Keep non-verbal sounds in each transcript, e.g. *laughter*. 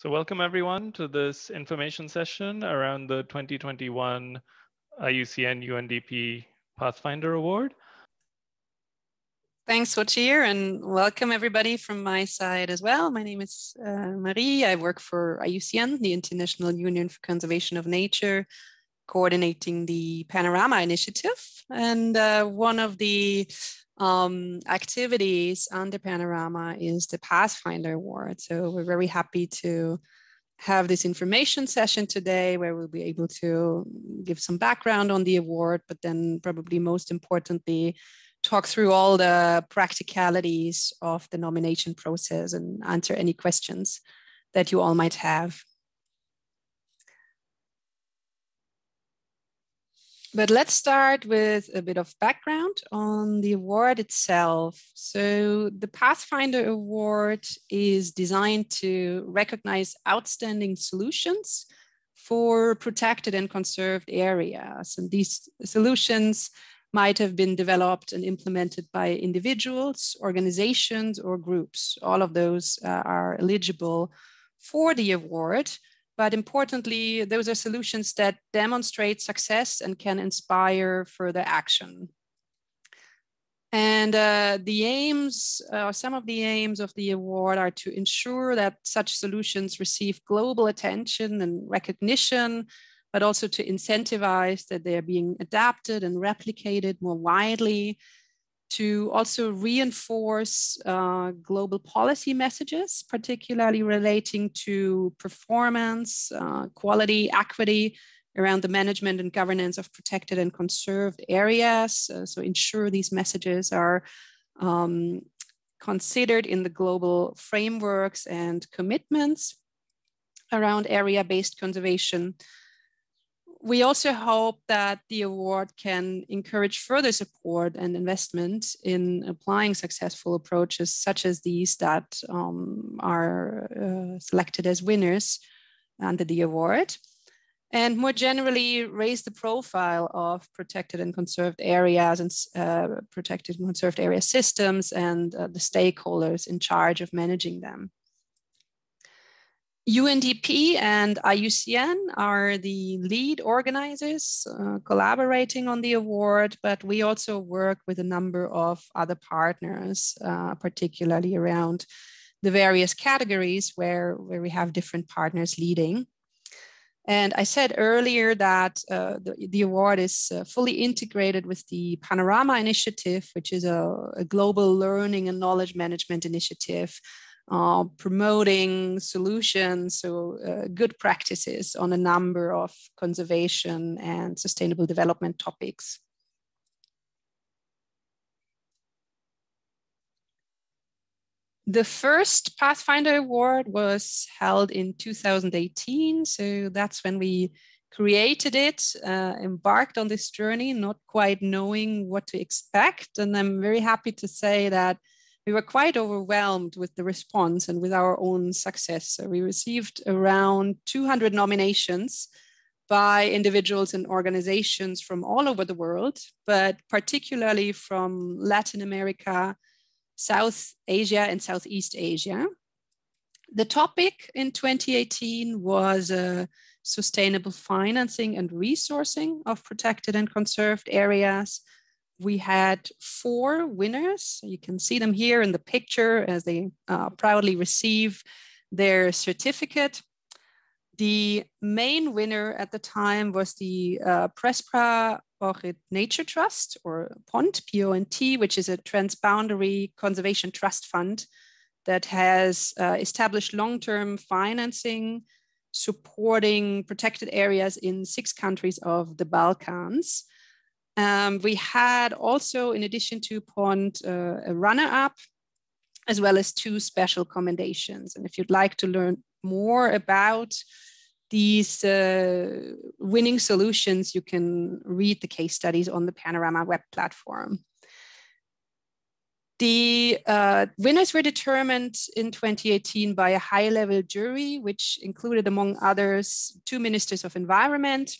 So welcome everyone to this information session around the 2021 IUCN UNDP Pathfinder Award. Thanks, Wachir, and welcome everybody from my side as well. My name is uh, Marie. I work for IUCN, the International Union for Conservation of Nature, coordinating the Panorama Initiative. And uh, one of the um, activities under Panorama is the Pathfinder Award. So we're very happy to have this information session today where we'll be able to give some background on the award, but then probably most importantly, talk through all the practicalities of the nomination process and answer any questions that you all might have. But let's start with a bit of background on the award itself. So the Pathfinder Award is designed to recognize outstanding solutions for protected and conserved areas. And these solutions might have been developed and implemented by individuals, organizations, or groups. All of those uh, are eligible for the award. But importantly, those are solutions that demonstrate success and can inspire further action. And uh, the aims, uh, some of the aims of the award are to ensure that such solutions receive global attention and recognition, but also to incentivize that they are being adapted and replicated more widely to also reinforce uh, global policy messages, particularly relating to performance, uh, quality, equity around the management and governance of protected and conserved areas. Uh, so ensure these messages are um, considered in the global frameworks and commitments around area-based conservation we also hope that the award can encourage further support and investment in applying successful approaches such as these that um, are uh, selected as winners under the award. And more generally, raise the profile of protected and conserved areas and uh, protected and conserved area systems and uh, the stakeholders in charge of managing them. UNDP and IUCN are the lead organizers uh, collaborating on the award, but we also work with a number of other partners, uh, particularly around the various categories where, where we have different partners leading. And I said earlier that uh, the, the, award is uh, fully integrated with the Panorama Initiative, which is a, a global learning and knowledge management initiative uh, promoting solutions, so uh, good practices on a number of conservation and sustainable development topics. The first Pathfinder Award was held in 2018, so that's when we created it, uh, embarked on this journey, not quite knowing what to expect. And I'm very happy to say that we were quite overwhelmed with the response and with our own success. So we received around 200 nominations by individuals and organizations from all over the world, but particularly from Latin America, South Asia, and Southeast Asia. The topic in 2018 was uh, sustainable financing and resourcing of protected and conserved areas we had four winners. You can see them here in the picture as they uh, proudly receive their certificate. The main winner at the time was the uh, Prespa Ohrid Nature Trust, or PONT, P-O-N-T, which is a transboundary conservation trust fund that has uh, established long-term financing supporting protected areas in six countries of the Balkans. Um, we had also, in addition to Pont, uh, a runner-up, as well as two special commendations. And if you'd like to learn more about these uh, winning solutions, you can read the case studies on the Panorama web platform. The uh, winners were determined in 2018 by a high level jury, which included, among others, two ministers of environment,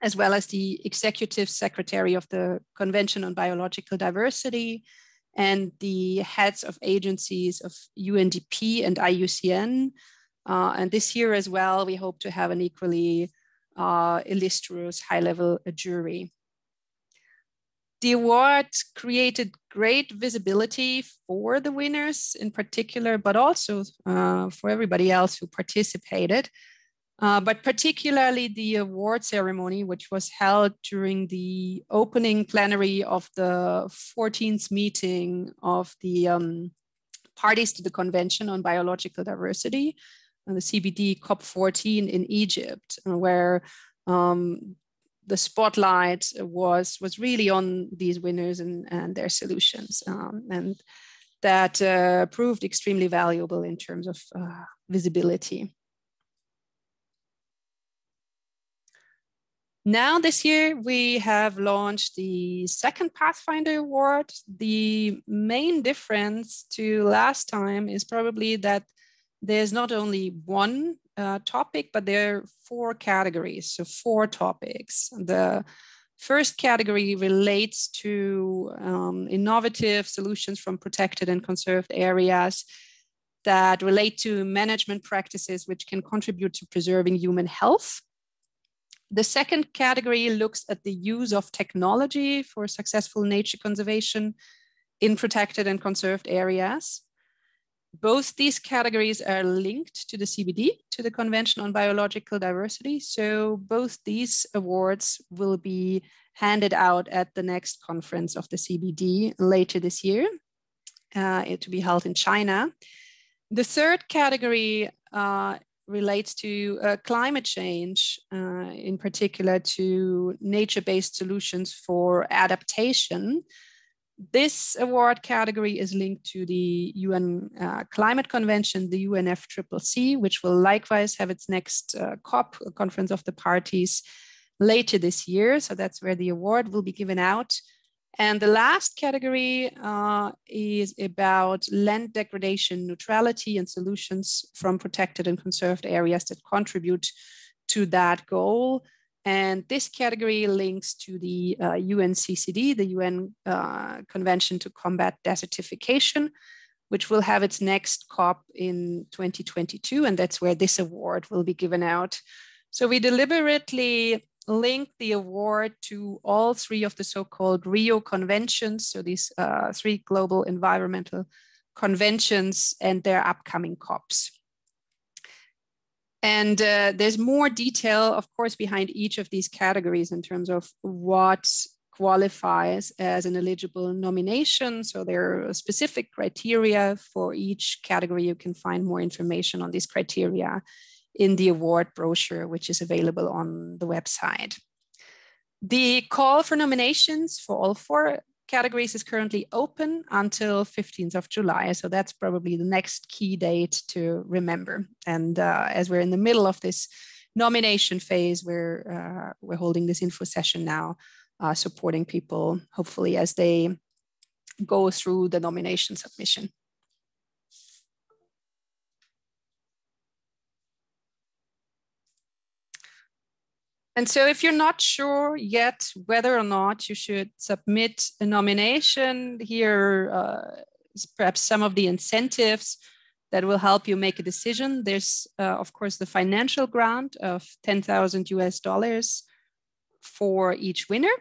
as well as the executive secretary of the Convention on Biological Diversity and the heads of agencies of UNDP and IUCN, Uh, and this year as well, we hope to have an equally uh, illustrious high-level jury. The award created great visibility for the winners in particular, but also uh, for everybody else who participated. Uh, but particularly the award ceremony, which was held during the opening plenary of the 14th meeting of the um, parties to the Convention on Biological Diversity, uh, the CBD COP14 in Egypt, uh, where um, the spotlight was was really on these winners and, and their solutions, um, and that uh, proved extremely valuable in terms of uh, visibility. Now, this year, we have launched the second Pathfinder Award. The main difference to last time is probably that there's not only one uh, topic, but there are four categories, so four topics. The first category relates to um, innovative solutions from protected and conserved areas that relate to management practices which can contribute to preserving human health the second category looks at the use of technology for successful nature conservation in protected and conserved areas. Both these categories are linked to the CBD, to the Convention on Biological Diversity. So both these awards will be handed out at the next conference of the CBD later this year, uh, it to be held in China. The third category uh, relates to uh, climate change, uh, in particular to nature-based solutions for adaptation. This award category is linked to the UN uh, Climate Convention, the UNFCCC, which will likewise have its next uh, COP, Conference of the Parties, later this year. So that's where the award will be given out. And the last category uh, is about land degradation neutrality and solutions from protected and conserved areas that contribute to that goal. And this category links to the uh, UNCCD, the UN uh, Convention to Combat Desertification, which will have its next COP in 2022. And that's where this award will be given out. So we deliberately link the award to all three of the so-called Rio conventions, so these uh, three global environmental conventions and their upcoming COPs. And uh, there's more detail, of course, behind each of these categories in terms of what qualifies as an eligible nomination. So there are specific criteria for each category. You can find more information on these criteria in the award brochure, which is available on the website. The call for nominations for all four categories is currently open until 15th of July. So that's probably the next key date to remember. And uh, as we're in the middle of this nomination phase, we're, uh, we're holding this info session now, uh, supporting people, hopefully as they go through the nomination submission. And so if you're not sure yet whether or not you should submit a nomination, here uh, perhaps some of the incentives that will help you make a decision. There's, uh, of course, the financial grant of 10,000 US dollars for each winner.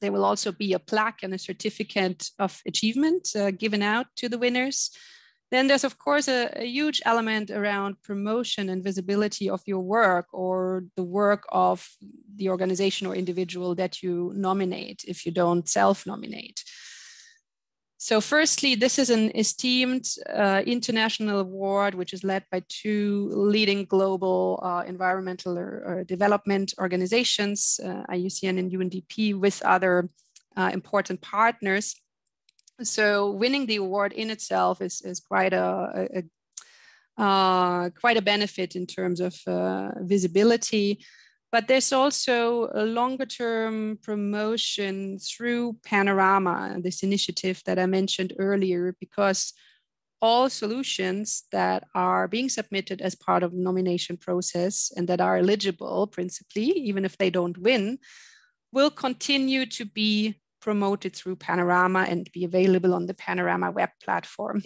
There will also be a plaque and a certificate of achievement uh, given out to the winners. Then there's, of course, a, a, huge element around promotion and visibility of your work or the work of the organization or individual that you nominate if you don't self nominate. So, firstly, this is an esteemed uh, international award, which is led by two leading global uh, environmental or, or, development organizations, uh, IUCN and UNDP, with other uh, important partners so winning the award in itself is, is quite a, a, a uh, quite a benefit in terms of uh, visibility. But there's also a longer term promotion through Panorama, this initiative that I mentioned earlier, because all solutions that are being submitted as part of the nomination process and that are eligible principally, even if they don't win, will continue to be promoted through Panorama and be available on the Panorama web platform.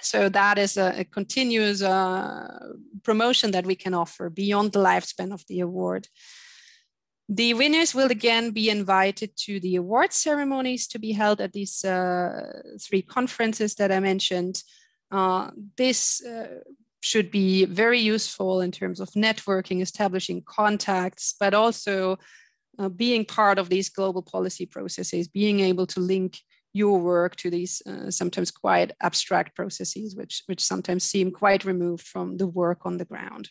So that is a, a continuous uh, promotion that we can offer beyond the lifespan of the award. The winners will again be invited to the award ceremonies to be held at these uh, three conferences that I mentioned. Uh, this uh, should be very useful in terms of networking, establishing contacts, but also uh, being part of these global policy processes, being able to link your work to these uh, sometimes quite abstract processes, which, which sometimes seem quite removed from the work on the ground.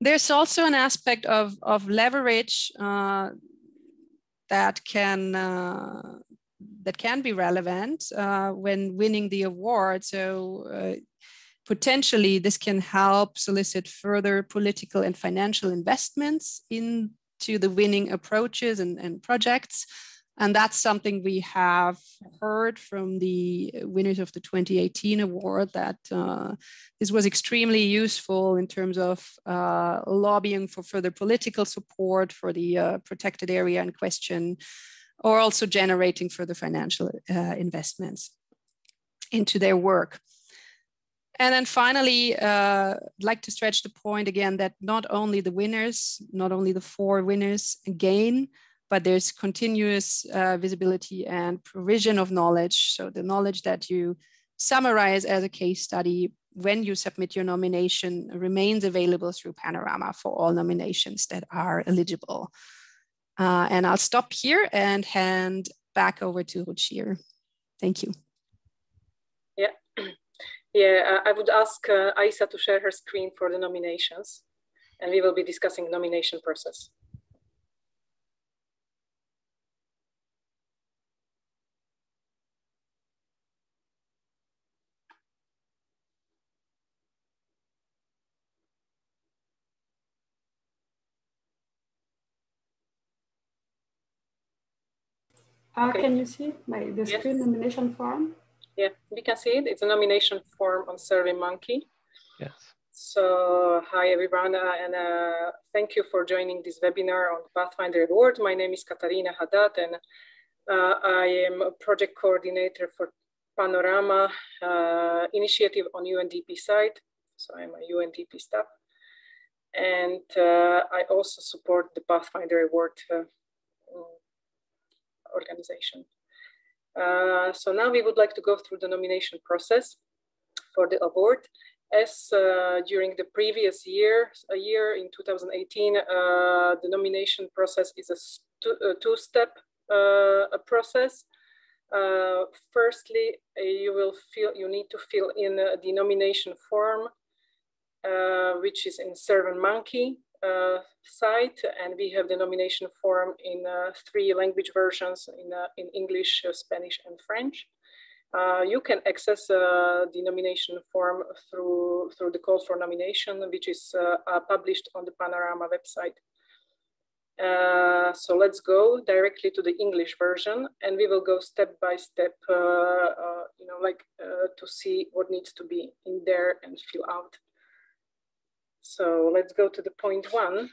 There's also an aspect of, of leverage uh, that can uh, that can be relevant uh, when winning the award. So uh, potentially this can help solicit further political and financial investments into the winning approaches and, and projects. And that's something we have heard from the winners of the 2018 award that uh, this was extremely useful in terms of uh, lobbying for further political support for the uh, protected area in question, or also generating further financial uh, investments into their work. And then finally, uh, I'd like to stretch the point again that not only the winners, not only the four winners gain, but there's continuous uh, visibility and provision of knowledge. So the knowledge that you summarize as a case study when you submit your nomination remains available through Panorama for all nominations that are eligible. Uh, and I'll stop here and hand back over to Ruchir. Thank you. Yeah. Uh, I would ask uh, Aisa to share her screen for the nominations, and we will be discussing nomination process. Uh, okay. Can you see my the yes. screen nomination form? Yeah, we can see it. It's a nomination form on SurveyMonkey. Yes. So hi everyone, uh, and uh, thank you for joining this webinar on Pathfinder Award. My name is Katarina Haddad, and uh, I am a project coordinator for Panorama uh, initiative on UNDP side. So I'm a UNDP staff. And uh, I also support the Pathfinder Award organization. Uh, so now we would like to go through the nomination process for the award. As uh, during the previous year, a year in 2018, uh, the nomination process is a two-step uh, process. Uh, firstly, you will feel you need to fill in the nomination form, which is in SurveyMonkey uh, site, and we have the nomination form in uh, three language versions in, uh, in English, Spanish, and French. you can access the nomination form through, through the call for nomination, which is published on the Panorama website. Uh, so let's go directly to the English version and we will go step by step, uh, uh, you know, like to see what needs to be in there and fill out. So let's go to the point one.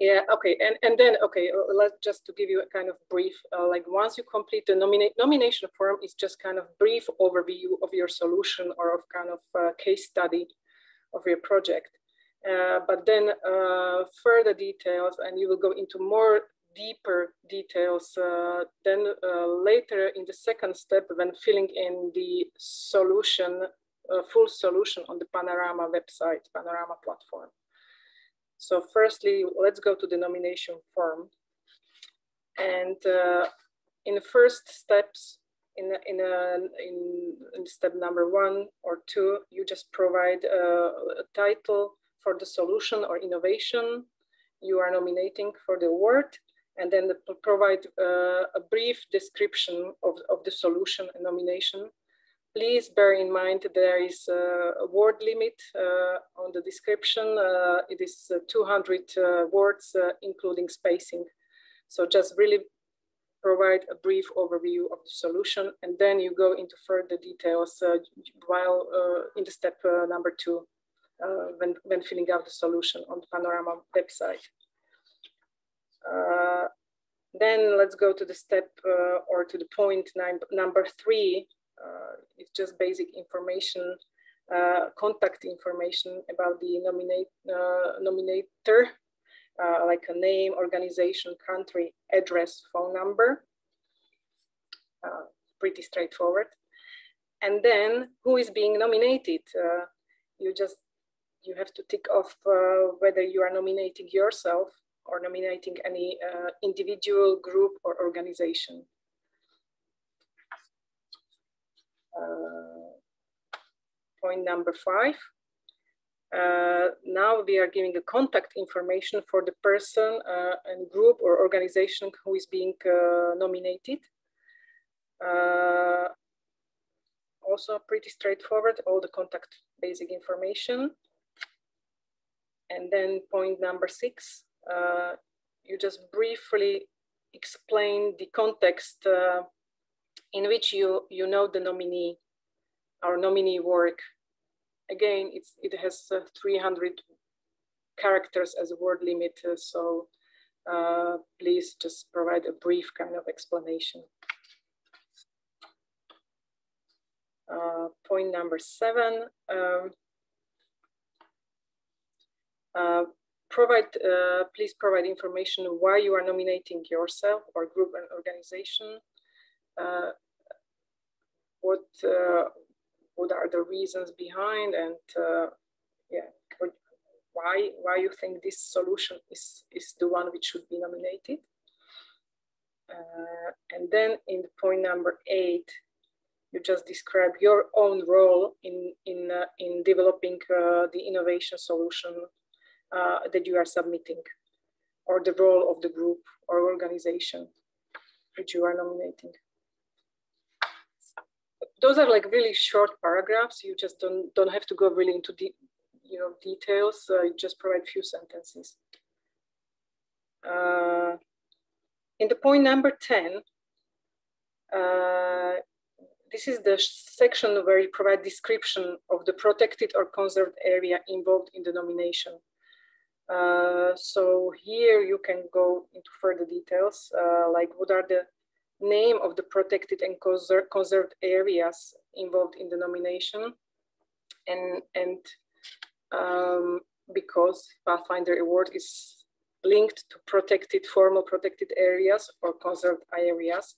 Yeah, okay, and, and then, okay, uh, let's just to give you a kind of brief, uh, like once you complete the nomina nomination form, is just kind of brief overview of your solution or of kind of uh, case study of your project. Uh, but then uh, further details, and you will go into more deeper details uh, then later in the second step when filling in the solution a full solution on the Panorama website, Panorama platform. So firstly, let's go to the nomination form. And uh, in the first steps, in, in, a, in, in, step number one or two, you just provide a, a title for the solution or innovation you are nominating for the award and then the, provide uh, a brief description of, of the solution and nomination Please bear in mind that there is a word limit uh, on the description. Uh, it is uh, 200 words, including spacing. So just really provide a brief overview of the solution, and then you go into further details uh, while uh, in the step uh, number two, when, when filling out the solution on the Panorama website. then let's go to the step or to the point nine, number three, it's just basic information, uh, contact information about the nominate, uh, nominator, uh, like a name, organization, country, address, phone number. Uh, pretty straightforward. And then who is being nominated? you just you have to tick off whether you are nominating yourself or nominating any uh, individual group or organization. Uh, point number five. Uh, now we are giving the contact information for the person uh, and group or organization who is being uh, nominated. Uh, also pretty straightforward, all the contact basic information. And then point number six, uh, you just briefly explain the context uh, in which you, you know the nominee or nominee work. Again, it's, it has uh, 300 characters as a word limit, uh, so uh, please just provide a brief kind of explanation. Uh, point number seven, um, uh, provide, uh, please provide information why you are nominating yourself or group and organization. Uh, what, uh, what are the reasons behind and uh, yeah, why, why you think this solution is, is the one which should be nominated. Uh, and then in point number eight, you just describe your own role in, in, uh, in developing the innovation solution uh, that you are submitting or the role of the group or organization which you are nominating. Those are like really short paragraphs. You just don't, don't have to go really into the you know, details. Uh, you just provide few sentences. Uh, in the point number 10, uh, this is the section where you provide description of the protected or conserved area involved in the nomination. Uh, so here you can go into further details, uh, like what are the name of the protected and conser conserved areas involved in the nomination. And, and um, because Pathfinder Award is linked to protected, formal protected areas or conserved areas.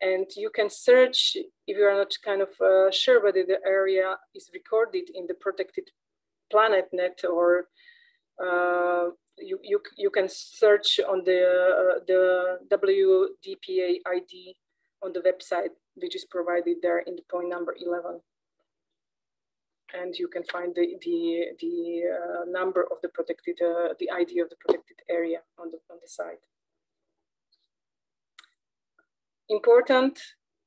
And you can search if you are not kind of uh, sure whether the area is recorded in the protected planet net or uh, you, you, you can search on the, uh, the WDPA ID on the website, which is provided there in the point number 11. And you can find the, the, the uh, number of the protected, uh, the ID of the protected area on the, on the site. Important,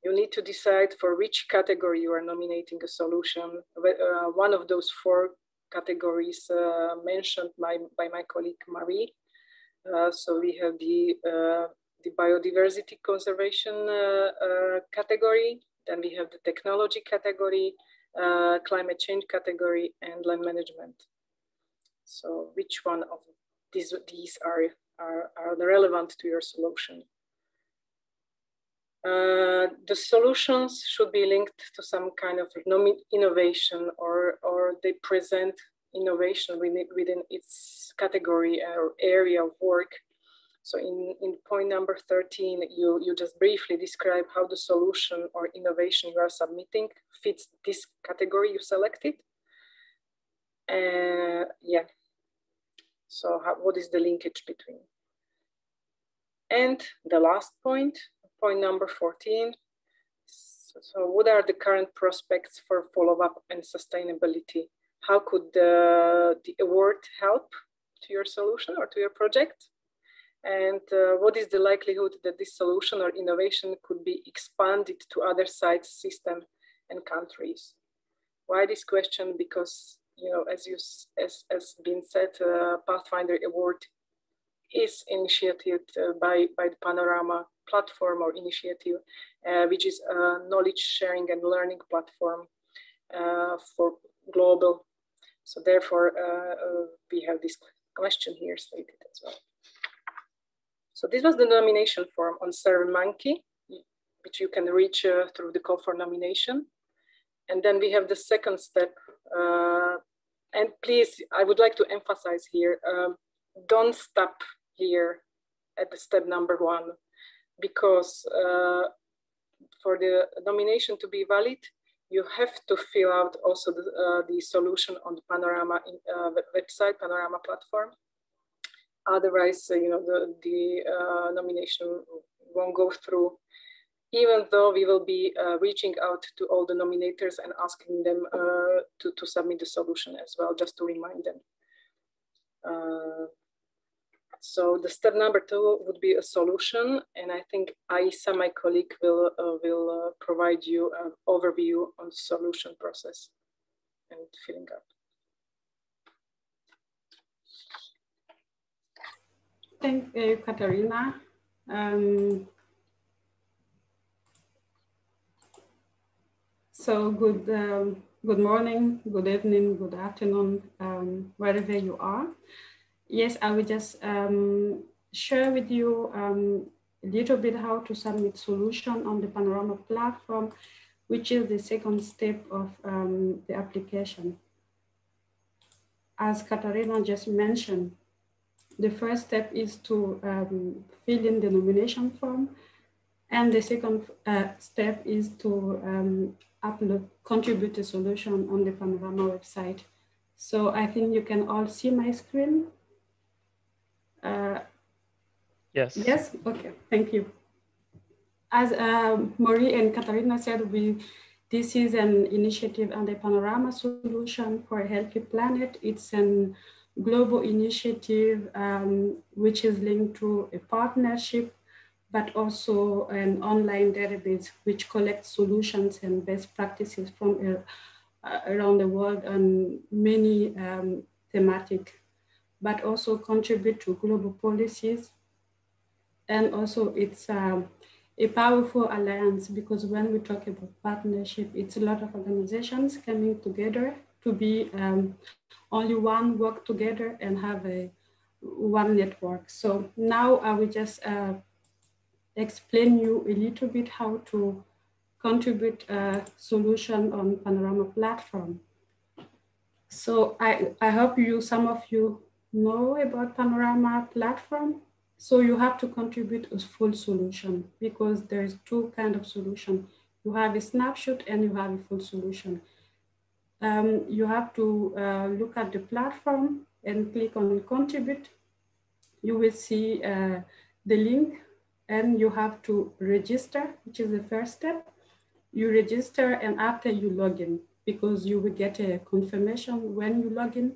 you need to decide for which category you are nominating a solution. Uh, one of those four categories uh, mentioned by, by my colleague Marie. Uh, so we have the, uh, the biodiversity conservation category, then we have the technology category, climate change category, and land management. So which one of these, these are, are, are relevant to your solution? Uh, the solutions should be linked to some kind of innovation or, or they present innovation within, its category or area of work. So in, in point number 13, you, you just briefly describe how the solution or innovation you are submitting fits this category you selected. Uh, yeah, so how, what is the linkage between? And the last point, Point number 14. So, so what are the current prospects for follow-up and sustainability? How could the, the award help to your solution or to your project? And uh, what is the likelihood that this solution or innovation could be expanded to other sites, systems, and countries? Why this question? Because you know, as you as as been said, uh, Pathfinder Award is initiated uh, by by the Panorama platform or initiative, uh, which is a knowledge sharing and learning platform uh, for global. So therefore, uh, we have this question here stated as well. So this was the nomination form on SurveyMonkey. which you can reach uh, through the call for nomination. And then we have the second step. Uh, and please, I would like to emphasize here, um, don't stop here at the step number one, because uh, for the nomination to be valid, you have to fill out also the, uh, the solution on the Panorama uh, website, Panorama platform. Otherwise, uh, you know, the, the uh, nomination won't go through, even though we will be uh, reaching out to all the nominators and asking them to, to submit the solution as well, just to remind them. So the step number two would be a solution. And I think Aisa, my colleague, will, uh, will uh, provide you an overview on the solution process and filling up. Thank you, Katarina. Um, so good, um, good morning, good evening, good afternoon, um, wherever you are. Yes, I will just um, share with you um, a little bit how to submit solution on the Panorama platform, which is the second step of um, the application. As Katarina just mentioned, the first step is to um, fill in the nomination form. And the second uh, step is to um, upload, contribute a solution on the Panorama website. So I think you can all see my screen. Yes. Yes. Okay. Thank you. As um, Marie and Katarina said, we this is an initiative and a panorama solution for a healthy planet. It's an global initiative um, which is linked to a partnership, but also an online database which collects solutions and best practices from uh, around the world on many um, thematic but also contribute to global policies. And also it's um, a powerful alliance because when we talk about partnership, it's a lot of organizations coming together to be um, only one work together and have a one network. So now I will just uh, explain you a little bit how to contribute a solution on Panorama platform. So I, I hope you, some of you know about Panorama platform. So you have to contribute a full solution because there's two kind of solution. You have a snapshot and you have a full solution. Um, you have to uh, look at the platform and click on contribute. You will see uh, the link and you have to register, which is the first step. You register and after you log in because you will get a confirmation when you log in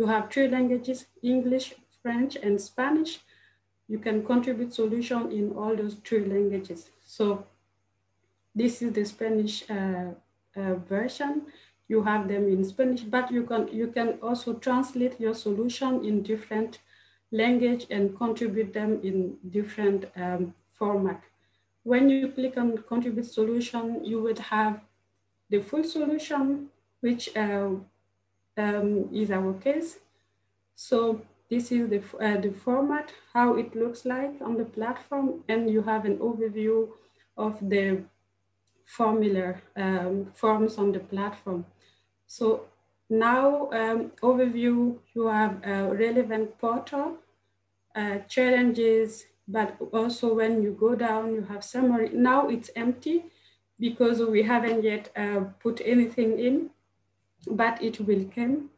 you have three languages, English, French, and Spanish. You can contribute solution in all those three languages. So this is the Spanish uh, uh, version. You have them in Spanish, but you can, you can also translate your solution in different language and contribute them in different um, format. When you click on contribute solution, you would have the full solution, which uh, um, is our case. So this is the, uh, the format, how it looks like on the platform, and you have an overview of the formula um, forms on the platform. So now um, overview, you have a relevant portal, uh, challenges, but also when you go down, you have summary. Now it's empty because we haven't yet uh, put anything in but it will come.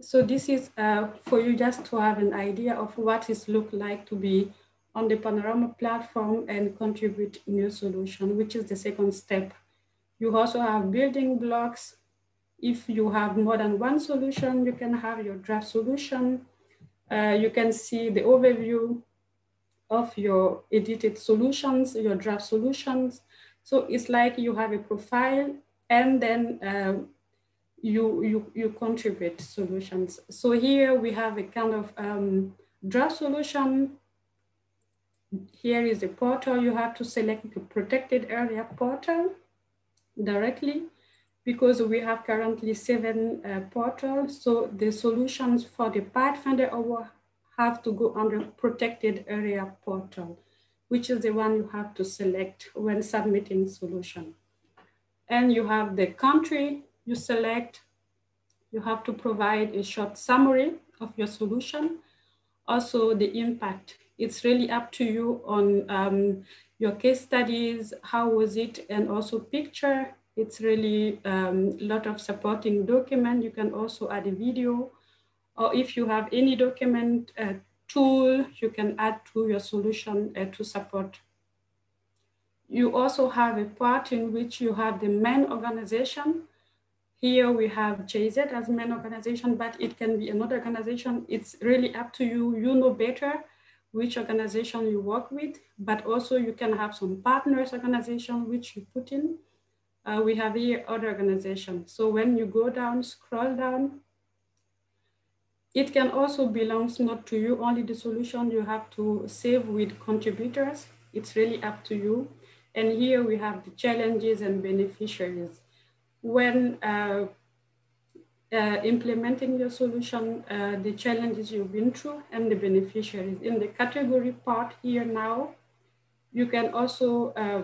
So this is uh, for you just to have an idea of what it look like to be on the Panorama platform and contribute new solution, which is the second step. You also have building blocks. If you have more than one solution, you can have your draft solution. Uh, you can see the overview of your edited solutions, your draft solutions. So it's like you have a profile and then uh, you, you, you contribute solutions. So here we have a kind of um, draft solution. Here is the portal. You have to select the protected area portal directly because we have currently seven uh, portals. So the solutions for the Pathfinder Award have to go under protected area portal. Which is the one you have to select when submitting solution. And you have the country you select. You have to provide a short summary of your solution. Also the impact. It's really up to you on um, your case studies, how was it, and also picture. It's really a um, lot of supporting document. You can also add a video, or if you have any document uh, tool you can add to your solution uh, to support. You also have a part in which you have the main organization. Here we have GIZ as main organization, but it can be another organization. It's really up to you. You know better which organization you work with, but also you can have some partners organization which you put in. Uh, we have here other organizations. So when you go down, scroll down, it can also belongs not to you, only the solution you have to save with contributors. It's really up to you. And here we have the challenges and beneficiaries. When uh, uh, implementing your solution, uh, the challenges you've been through and the beneficiaries. In the category part here now, you can also uh,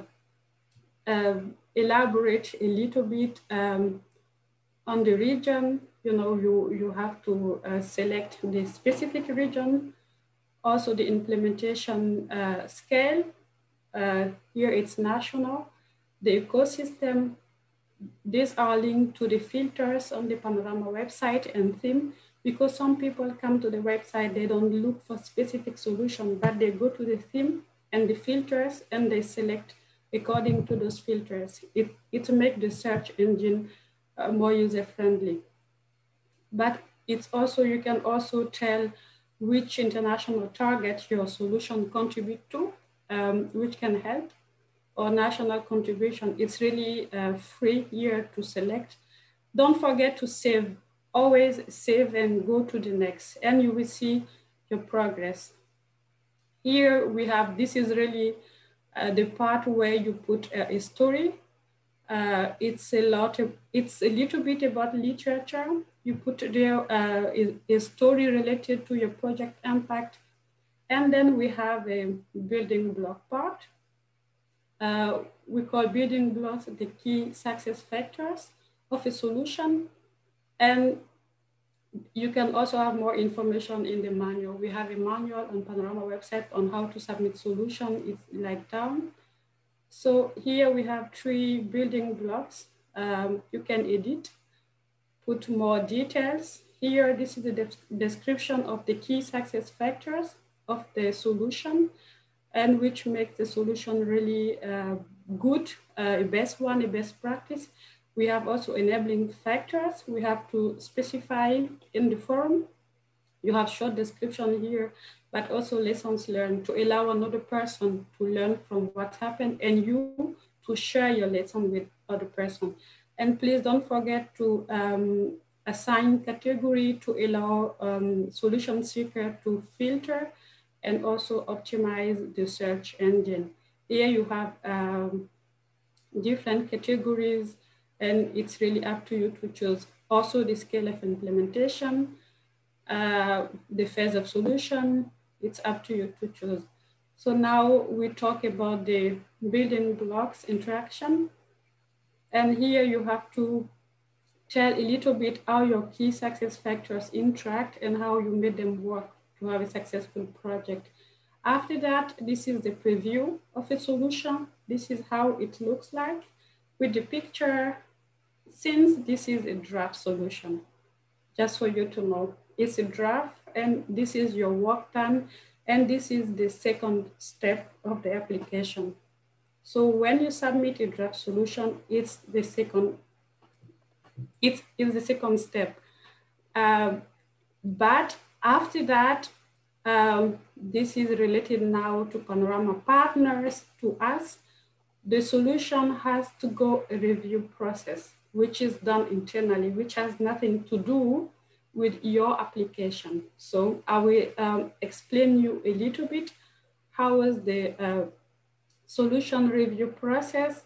uh elaborate a little bit um, on the region. You know, you, you have to uh, select the specific region, also the implementation uh, scale. here it's national, the ecosystem, these are linked to the filters on the Panorama website and theme because some people come to the website, they don't look for specific solution, but they go to the theme and the filters and they select according to those filters. It, it makes the search engine uh, more user-friendly. But it's also, you can also tell which international target your solution contribute to, um, which can help or national contribution, it's really uh, free here to select. Don't forget to save, always save and go to the next and you will see your progress. Here we have, this is really uh, the part where you put a, a story. Uh, it's a lot, of, it's a little bit about literature. You put there uh, a, a story related to your project impact. And then we have a building block part uh, we call building blocks the key success factors of a solution. And you can also have more information in the manual. We have a manual on Panorama website on how to submit solution. It's like down. So here we have three building blocks. Um, you can edit, put more details. Here, this is the de description of the key success factors of the solution and which makes the solution really uh, good, uh, a best one, a best practice. We have also enabling factors. We have to specify in the form. You have short description here, but also lessons learned to allow another person to learn from what happened and you to share your lesson with other person. And please don't forget to um, assign category to allow um, solution seeker to filter and also optimize the search engine. Here you have um, different categories and it's really up to you to choose also the scale of implementation, uh, the phase of solution, it's up to you to choose. So now we talk about the building blocks interaction. And here you have to tell a little bit how your key success factors interact and how you made them work to have a successful project. After that, this is the preview of a solution. This is how it looks like with the picture, since this is a draft solution, just for you to know, it's a draft and this is your work done. And this is the second step of the application. So when you submit a draft solution, it's the second, it's, it's the second step. Uh, but after that, um, this is related now to Panorama partners, to us. The solution has to go a review process, which is done internally, which has nothing to do with your application. So I will um, explain you a little bit how is the uh, solution review process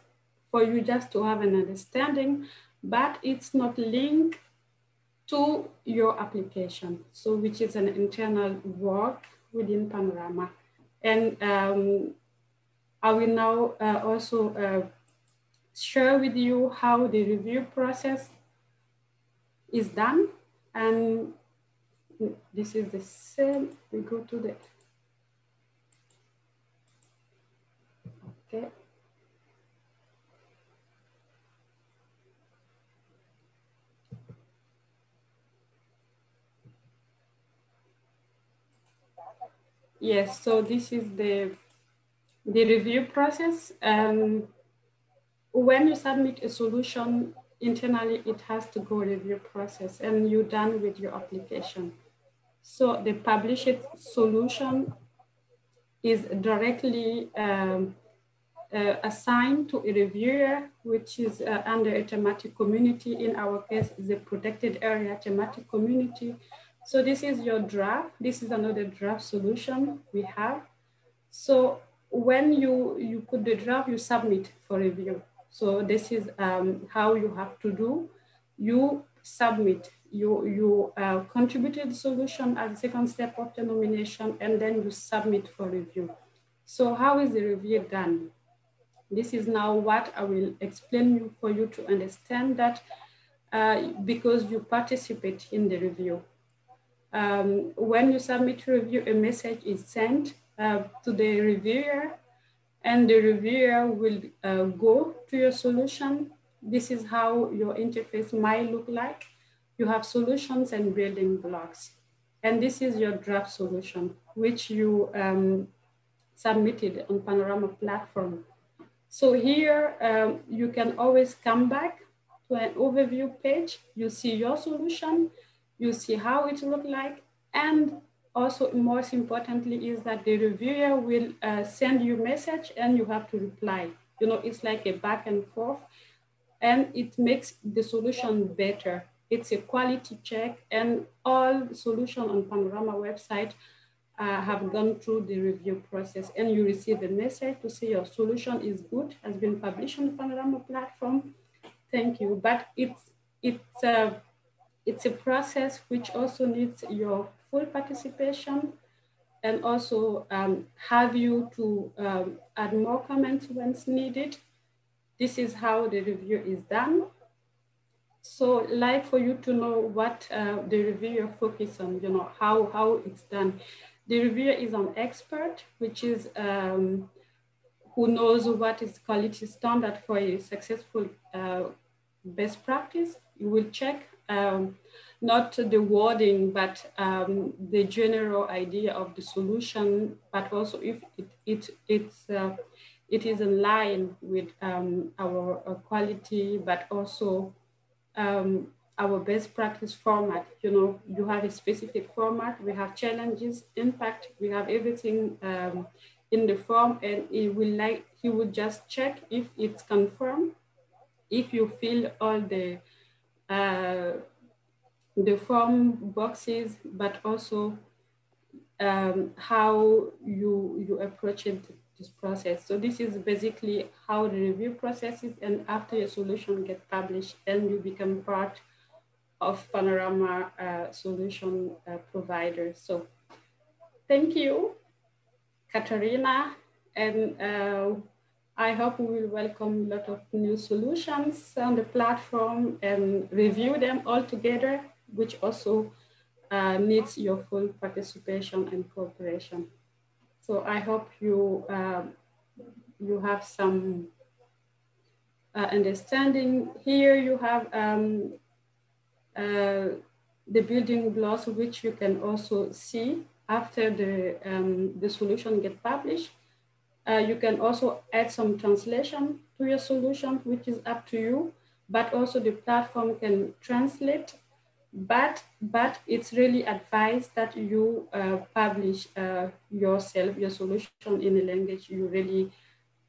for you just to have an understanding, but it's not linked to your application. So which is an internal work within Panorama. And um, I will now uh, also uh, share with you how the review process is done. And this is the same, we go to the, okay. Yes, so this is the, the review process. Um, when you submit a solution internally, it has to go review process and you're done with your application. So the published solution is directly um, assigned to a reviewer, which is uh, under a thematic community. In our case, the protected area thematic community. So this is your draft. This is another draft solution we have. So when you, you put the draft, you submit for review. So this is um, how you have to do. You submit, you, you uh, contributed solution as second step of the nomination, and then you submit for review. So how is the review done? This is now what I will explain you for you to understand that uh, because you participate in the review. Um, when you submit review, a message is sent uh, to the reviewer and the reviewer will uh, go to your solution. This is how your interface might look like. You have solutions and building blocks. And this is your draft solution, which you um, submitted on Panorama platform. So here um, you can always come back to an overview page. You see your solution, you see how it look like, and also most importantly is that the reviewer will uh, send you message and you have to reply. You know, it's like a back and forth and it makes the solution better. It's a quality check and all solution on Panorama website uh, have gone through the review process and you receive a message to say your solution is good, has been published on the Panorama platform. Thank you. But it's, it's, a, it's a process which also needs your full participation and also um, have you to um, add more comments when needed. This is how the review is done. So like for you to know what uh, the reviewer focus on, you know, how, how it's done. The reviewer is an expert, which is um, who knows what is quality standard for a successful uh, best practice. You will check um, not the wording, but um, the general idea of the solution, but also if it, it, it's, uh, it is in line with um, our, our, quality, but also um, our best practice format. You know, you have a specific format, we have challenges, impact, we have everything um, in the form and it will like, he would just check if it's confirmed, if you fill all the uh, the form boxes, but also um, how you, you approach it, this process. So this is basically how the review process is and after your solution gets published and you become part of Panorama uh, solution uh, provider. So thank you, Katarina. And uh, I hope we will welcome a lot of new solutions on the platform and review them all together which also uh, needs your full participation and cooperation. So I hope you, uh, you have some uh, understanding. Here you have um, uh, the building blocks, which you can also see after the, um, the solution get published. Uh, you can also add some translation to your solution, which is up to you, but also the platform can translate. But but it's really advised that you uh, publish uh, yourself your solution in a language you really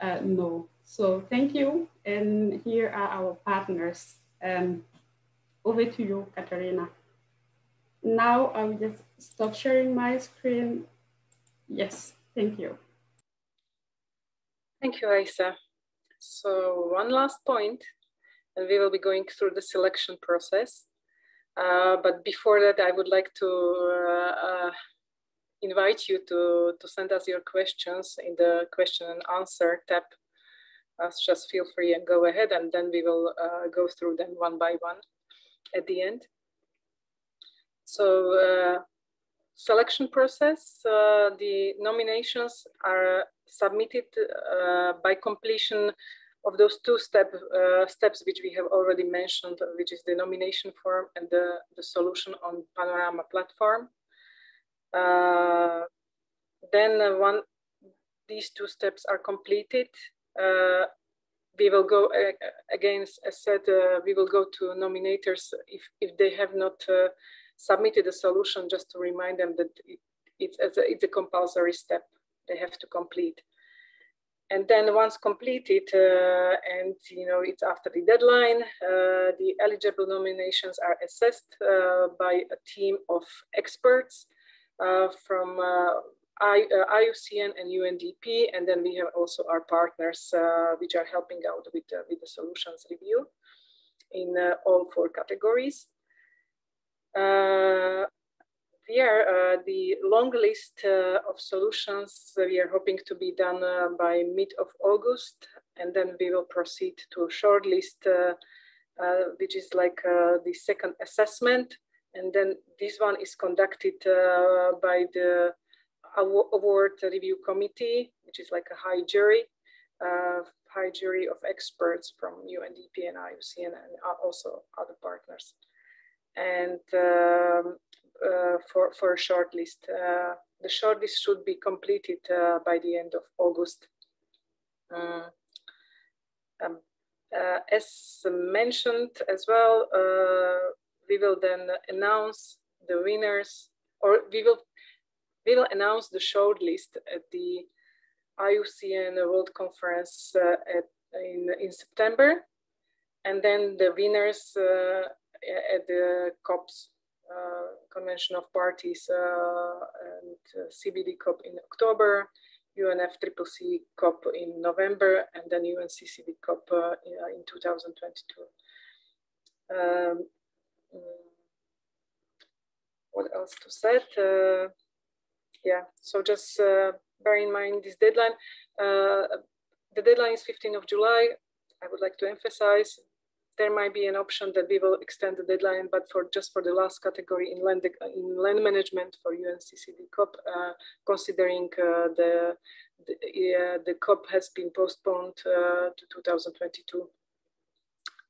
uh, know. So thank you and here are our partners. Um, over to you Katarina now I'll just stop sharing my screen. Yes thank you. Thank you Aisa. So one last point and we will be going through the selection process. Uh, but before that, I would like to uh, uh, invite you to, to send us your questions in the question and answer tab. Uh, just feel free and go ahead and then we will uh, go through them one by one at the end. So uh, selection process, uh, the nominations are submitted uh, by completion of those two step, uh, steps which we have already mentioned, which is the nomination form and the, the solution on Panorama platform. Uh, then one, these two steps are completed, we will go uh, again, as said, we will go to nominators if, if they have not submitted a solution, just to remind them that it, it's, a, it's a compulsory step they have to complete. And then once completed uh, and you know it's after the deadline uh, the eligible nominations are assessed uh, by a team of experts uh, from uh, IUCN and UNDP and then we have also our partners uh, which are helping out with, with the solutions review in all four categories here, uh, the long list uh, of solutions we are hoping to be done uh, by mid of August, and then we will proceed to a short list, uh, uh, which is like uh, the second assessment. And then this one is conducted by the award review committee, which is like a high jury, high jury of experts from UNDP and IUCN and also other partners. And um, uh, for, for a short list. Uh, the short list should be completed uh, by the end of August. Um, as mentioned as well, we will then announce the winners, or we will will announce the short list at the IUCN World Conference uh, at, in, in September, and then the winners uh, at the COPs uh, convention of Parties uh, and uh, CBD COP in October, UNFCCC COP in November, and then UNCCD COP in 2022. Um, mm, what else to say? Yeah, so just uh, bear in mind this deadline. Uh, the deadline is 15th of July. I would like to emphasize there might be an option that we will extend the deadline, but for just for the last category in land, in land management for UNCCD COP, uh, considering uh, the, the, uh, the, COP has been postponed uh, to 2022.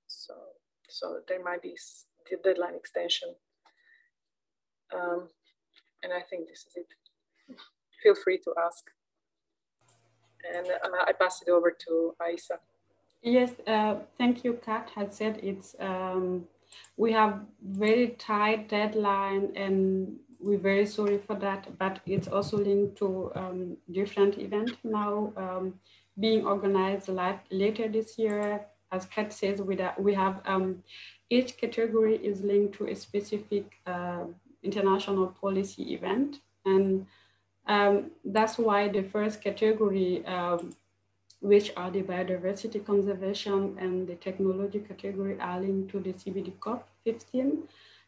So, so there might be the deadline extension. Um, and I think this is it. Feel free to ask. And uh, I pass it over to Aisa. Yes, uh, thank you, Kat has said it's, um, we have very tight deadline and we're very sorry for that, but it's also linked to um, different event now um, being organized like later this year. As Kat says, we, we have um, each category is linked to a specific uh, international policy event. And um, that's why the first category um, which are the biodiversity conservation and the technology category are linked to the CBD COP 15.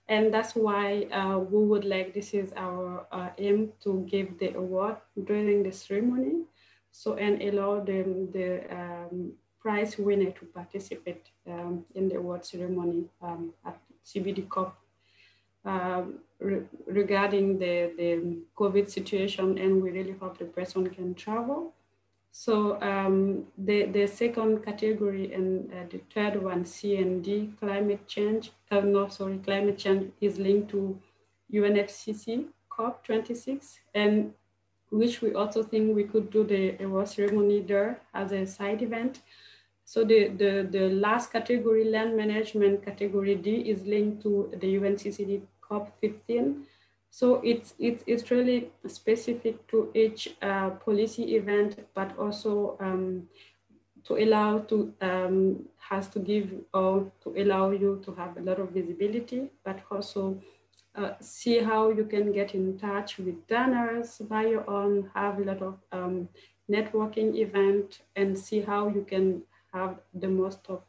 And that's why uh, we would like, this is our uh, aim to give the award during the ceremony. So, and allow them, the um, prize winner to participate um, in the award ceremony um, at CBD COP um, re regarding the, the COVID situation. And we really hope the person can travel. So um, the, the second category and uh, the third one, CND, climate change, uh, no, sorry, climate change is linked to UNFCCC COP26, and which we also think we could do the award ceremony there as a side event. So the, the, the last category, land management category D is linked to the UNCCD COP15, so it's, it's, it's really specific to each uh, policy event, but also um, to allow to, um, has to give or to allow you to have a lot of visibility, but also uh, see how you can get in touch with donors by your own, have a lot of um, networking event and see how you can have the most of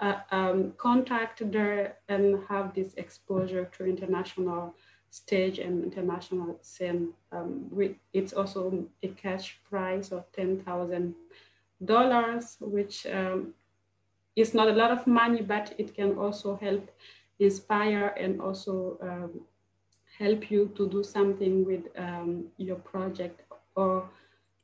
uh, um, contact there and have this exposure to international stage and international scene. Um, we, it's also a cash prize of $10,000, which um, is not a lot of money, but it can also help inspire and also um, help you to do something with um, your project or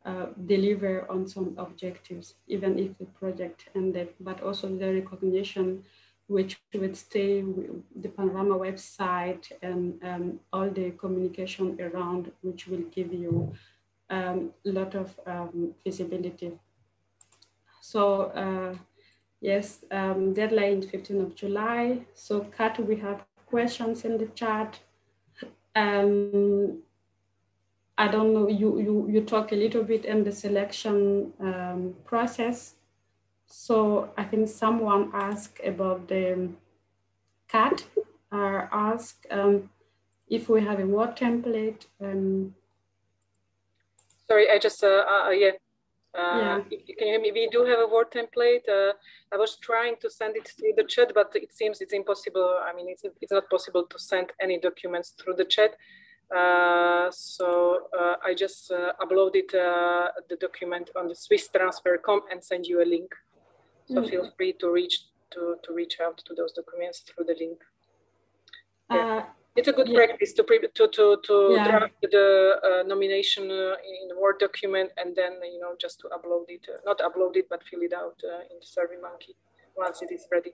uh, deliver on some objectives, even if the project ended, but also the recognition which would stay with the Panorama website and um, all the communication around, which will give you a um, lot of um, visibility. So uh, yes, um, deadline 15th of July. So Kat, we have questions in the chat. Um, I don't know, you, you, you talk a little bit in the selection um, process so I think someone asked about the CAT or asked um, if we have a word template. Um, Sorry, I just, uh, uh, yeah. Uh, yeah. Can you hear me? We do have a word template. Uh, I was trying to send it through the chat, but it seems it's impossible. I mean, it's, it's not possible to send any documents through the chat. Uh, so uh, I just uh, uploaded uh, the document on the SwissTransfer.com and send you a link. So mm. feel free to reach to, to reach out to those documents through the link. Yeah. Uh, it's a good yeah. practice to pre- to to, to yeah. draft the uh, nomination uh, in the Word document and then you know just to upload it, uh, not upload it, but fill it out uh, in the SurveyMonkey once it is ready.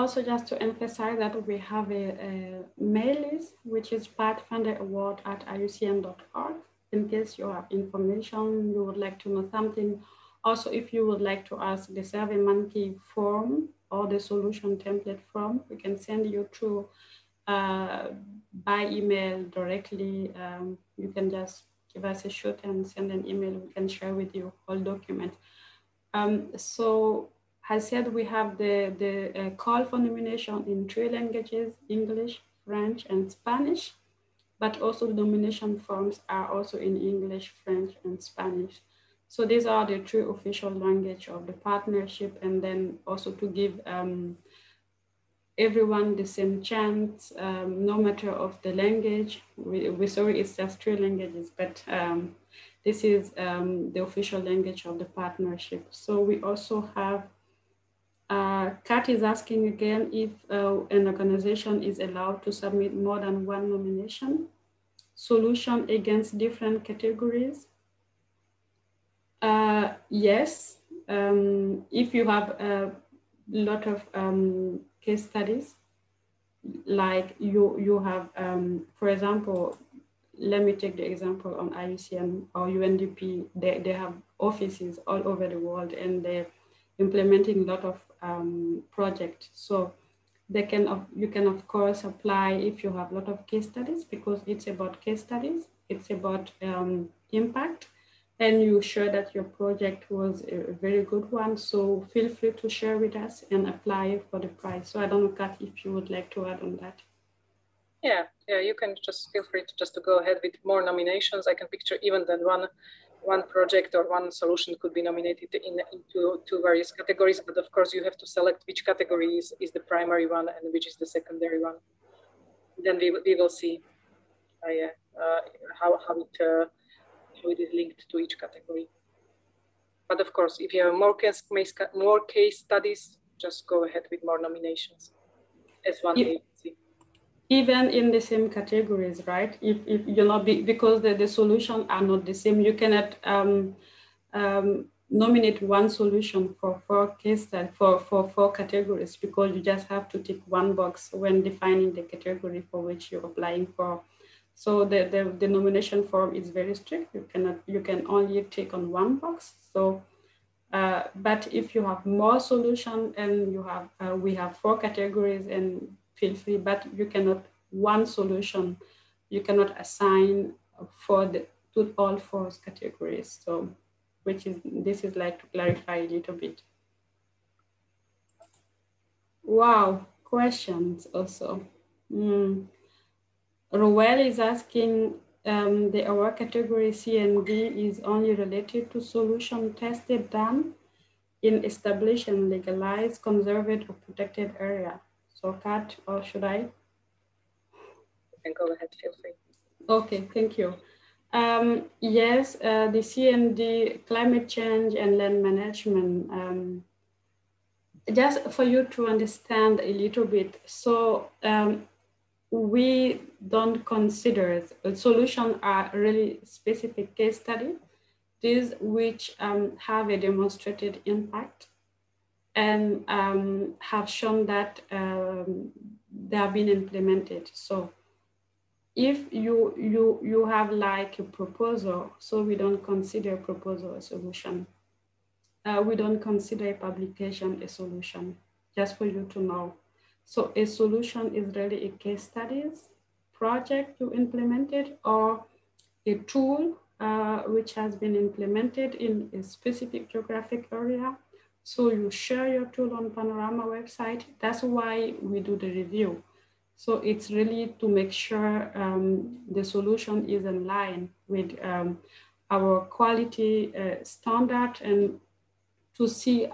Also, just to emphasize that we have a, a mail list, which is Pathfinder Award at iucn.org. In case you have information, you would like to know something, also, if you would like to ask the SurveyMonkey form or the solution template form, we can send you through uh, by email directly. Um, you can just give us a shoot and send an email. We can share with you all documents. Um, so I said we have the, the uh, call for nomination in three languages, English, French, and Spanish, but also the nomination forms are also in English, French, and Spanish. So these are the three official language of the partnership and then also to give um, everyone the same chance, um, no matter of the language. We, we sorry, it's just three languages, but um, this is um, the official language of the partnership. So we also have, uh, Kat is asking again if uh, an organization is allowed to submit more than one nomination, solution against different categories, uh, yes, um, if you have a lot of um, case studies, like you you have, um, for example, let me take the example on IUCN or UNDP. They, they have offices all over the world and they're implementing a lot of um, projects. So they can you can of course apply if you have a lot of case studies because it's about case studies. It's about um, impact and you share that your project was a very good one. So feel free to share with us and apply for the prize. So I don't know, Kat, if you would like to add on that. Yeah, yeah, you can just feel free to just to go ahead with more nominations. I can picture even that one one project or one solution could be nominated in into two various categories, but of course you have to select which category is, is the primary one and which is the secondary one. Then we, we will see uh, yeah, uh, how, how it uh, so it is linked to each category. But of course, if you have more case, more case studies, just go ahead with more nominations as one agency. Even in the same categories, right? If, if you know, because the, the solutions are not the same, you cannot um, um, nominate one solution for four case for, for four categories because you just have to tick one box when defining the category for which you're applying for. So the, the, the nomination form is very strict. You cannot, you can only take on one box. So, uh, but if you have more solution and you have, uh, we have four categories and feel free, but you cannot, one solution, you cannot assign for the, to all four categories. So, which is, this is like to clarify a little bit. Wow, questions also. Mm. Roel is asking um, the award category C and D is only related to solution tested done in established and legalized conserved or protected area. So Kat, or should I? can go ahead, feel free. Okay, thank you. Um, yes, uh, the CND, climate change and land management, um, just for you to understand a little bit. So um, we don't consider solutions are really specific case study, these which um, have a demonstrated impact and um, have shown that um, they have been implemented. So if you, you, you have like a proposal, so we don't consider a proposal a solution. Uh, we don't consider a publication a solution, just for you to know. So a solution is really a case studies project you implemented or a tool uh, which has been implemented in a specific geographic area. So you share your tool on Panorama website. That's why we do the review. So it's really to make sure um, the solution is in line with um, our quality uh, standard and to see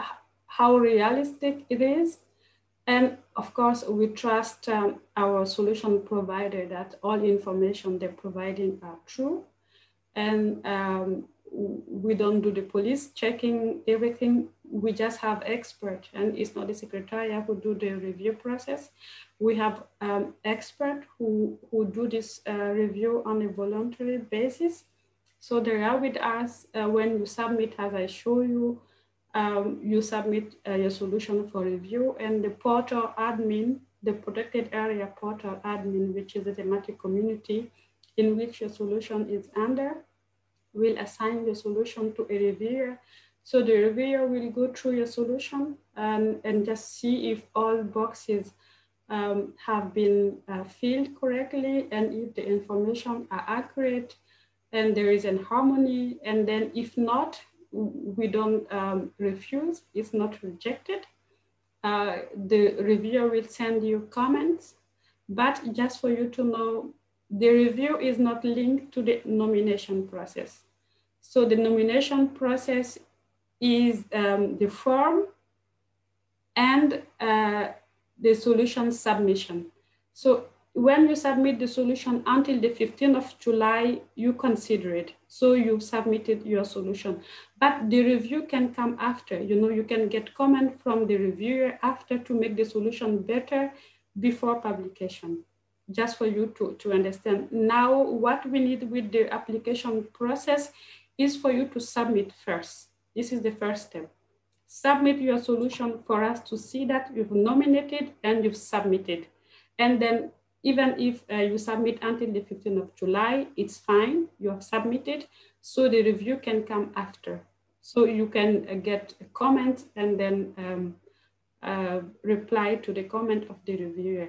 how realistic it is. And of course, we trust um, our solution provider that all information they're providing are true. And um, we don't do the police checking everything. We just have expert and it's not the secretariat who do the review process. We have um, expert who, who do this uh, review on a voluntary basis. So they are with us uh, when you submit, as I show you, um, you submit uh, your solution for review and the portal admin, the protected area portal admin, which is a thematic community in which your solution is under, will assign the solution to a reviewer. So the reviewer will go through your solution and, and just see if all boxes um, have been uh, filled correctly and if the information are accurate and there is an harmony. And then if not, we don't um, refuse, it's not rejected. Uh, the reviewer will send you comments, but just for you to know, the review is not linked to the nomination process. So the nomination process is um, the form and uh, the solution submission. So when you submit the solution until the 15th of July, you consider it. So you submitted your solution. But the review can come after. You know, you can get comment from the reviewer after to make the solution better before publication, just for you to, to understand. Now, what we need with the application process is for you to submit first. This is the first step. Submit your solution for us to see that you've nominated and you've submitted. And then even if uh, you submit until the 15th of July, it's fine, you have submitted. So the review can come after. So you can uh, get a comment and then um, uh, reply to the comment of the reviewer.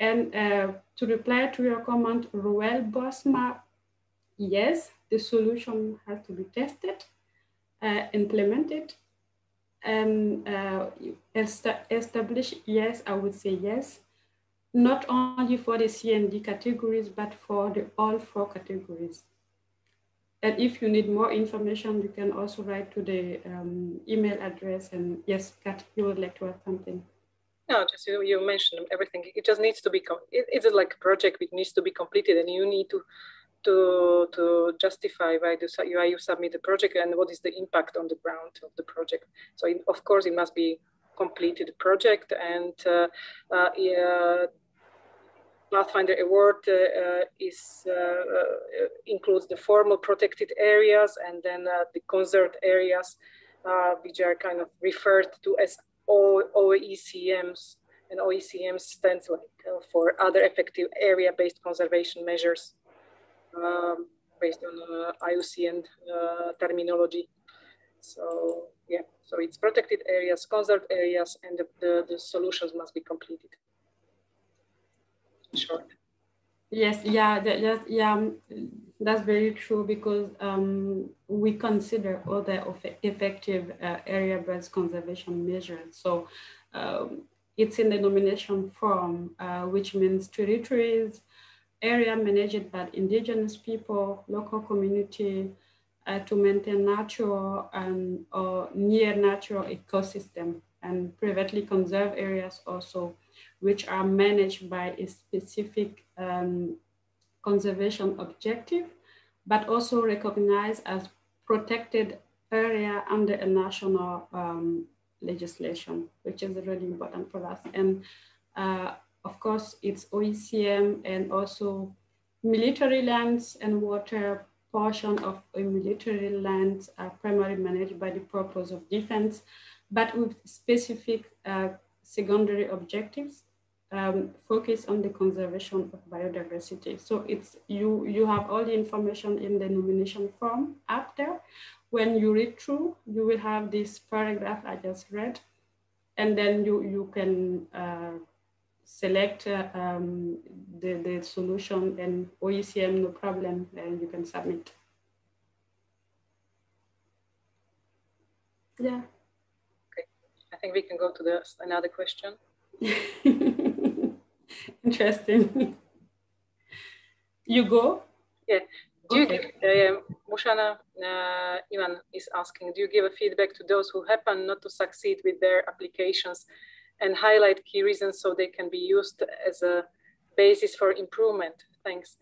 And uh, to reply to your comment, Roel Bosma, yes, the solution has to be tested, uh, implemented, and uh, establish, yes, I would say yes, not only for the CND categories, but for the all four categories. And if you need more information, you can also write to the um, email address. And yes, Kat, you would like to add something. No, just you, you mentioned everything. It just needs to be, it, it's like a project which needs to be completed and you need to to to justify why, why you submit the project and what is the impact on the ground of the project. So of course it must be completed project and uh, uh, Pathfinder Award uh, uh is uh, uh, includes the formal protected areas and then the conserved areas, which are kind of referred to as OECMs and OECMs stands like for other effective area-based conservation measures um, based on uh, IUCN uh, terminology. So yeah, so it's protected areas, conserved areas, and the, the, the solutions must be completed. Sure. Yes, yeah, that, that, yeah, that's very true because um, we consider other of effective uh, area-based conservation measures. So um, it's in the nomination form, uh, which means territories, area managed by indigenous people, local community, uh, to maintain natural and or near natural ecosystem and privately conserved areas also, which are managed by a specific um, conservation objective, but also recognized as protected area under a national um, legislation, which is really important for us. And uh, of course, it's OECM and also military lands and water portion of military lands are primarily managed by the purpose of defense, but with specific uh, secondary objectives um, focus on the conservation of biodiversity. So it's you you have all the information in the nomination form up there. When you read through, you will have this paragraph I just read, and then you you can uh, select uh, um, the, the solution and OECM, no problem, and you can submit. Yeah. Okay, I think we can go to the another question. *laughs* Interesting. you go? Yeah. Do you give, uh, Mushana uh, Ivan is asking, do you give a feedback to those who happen not to succeed with their applications and highlight key reasons so they can be used as a basis for improvement? Thanks.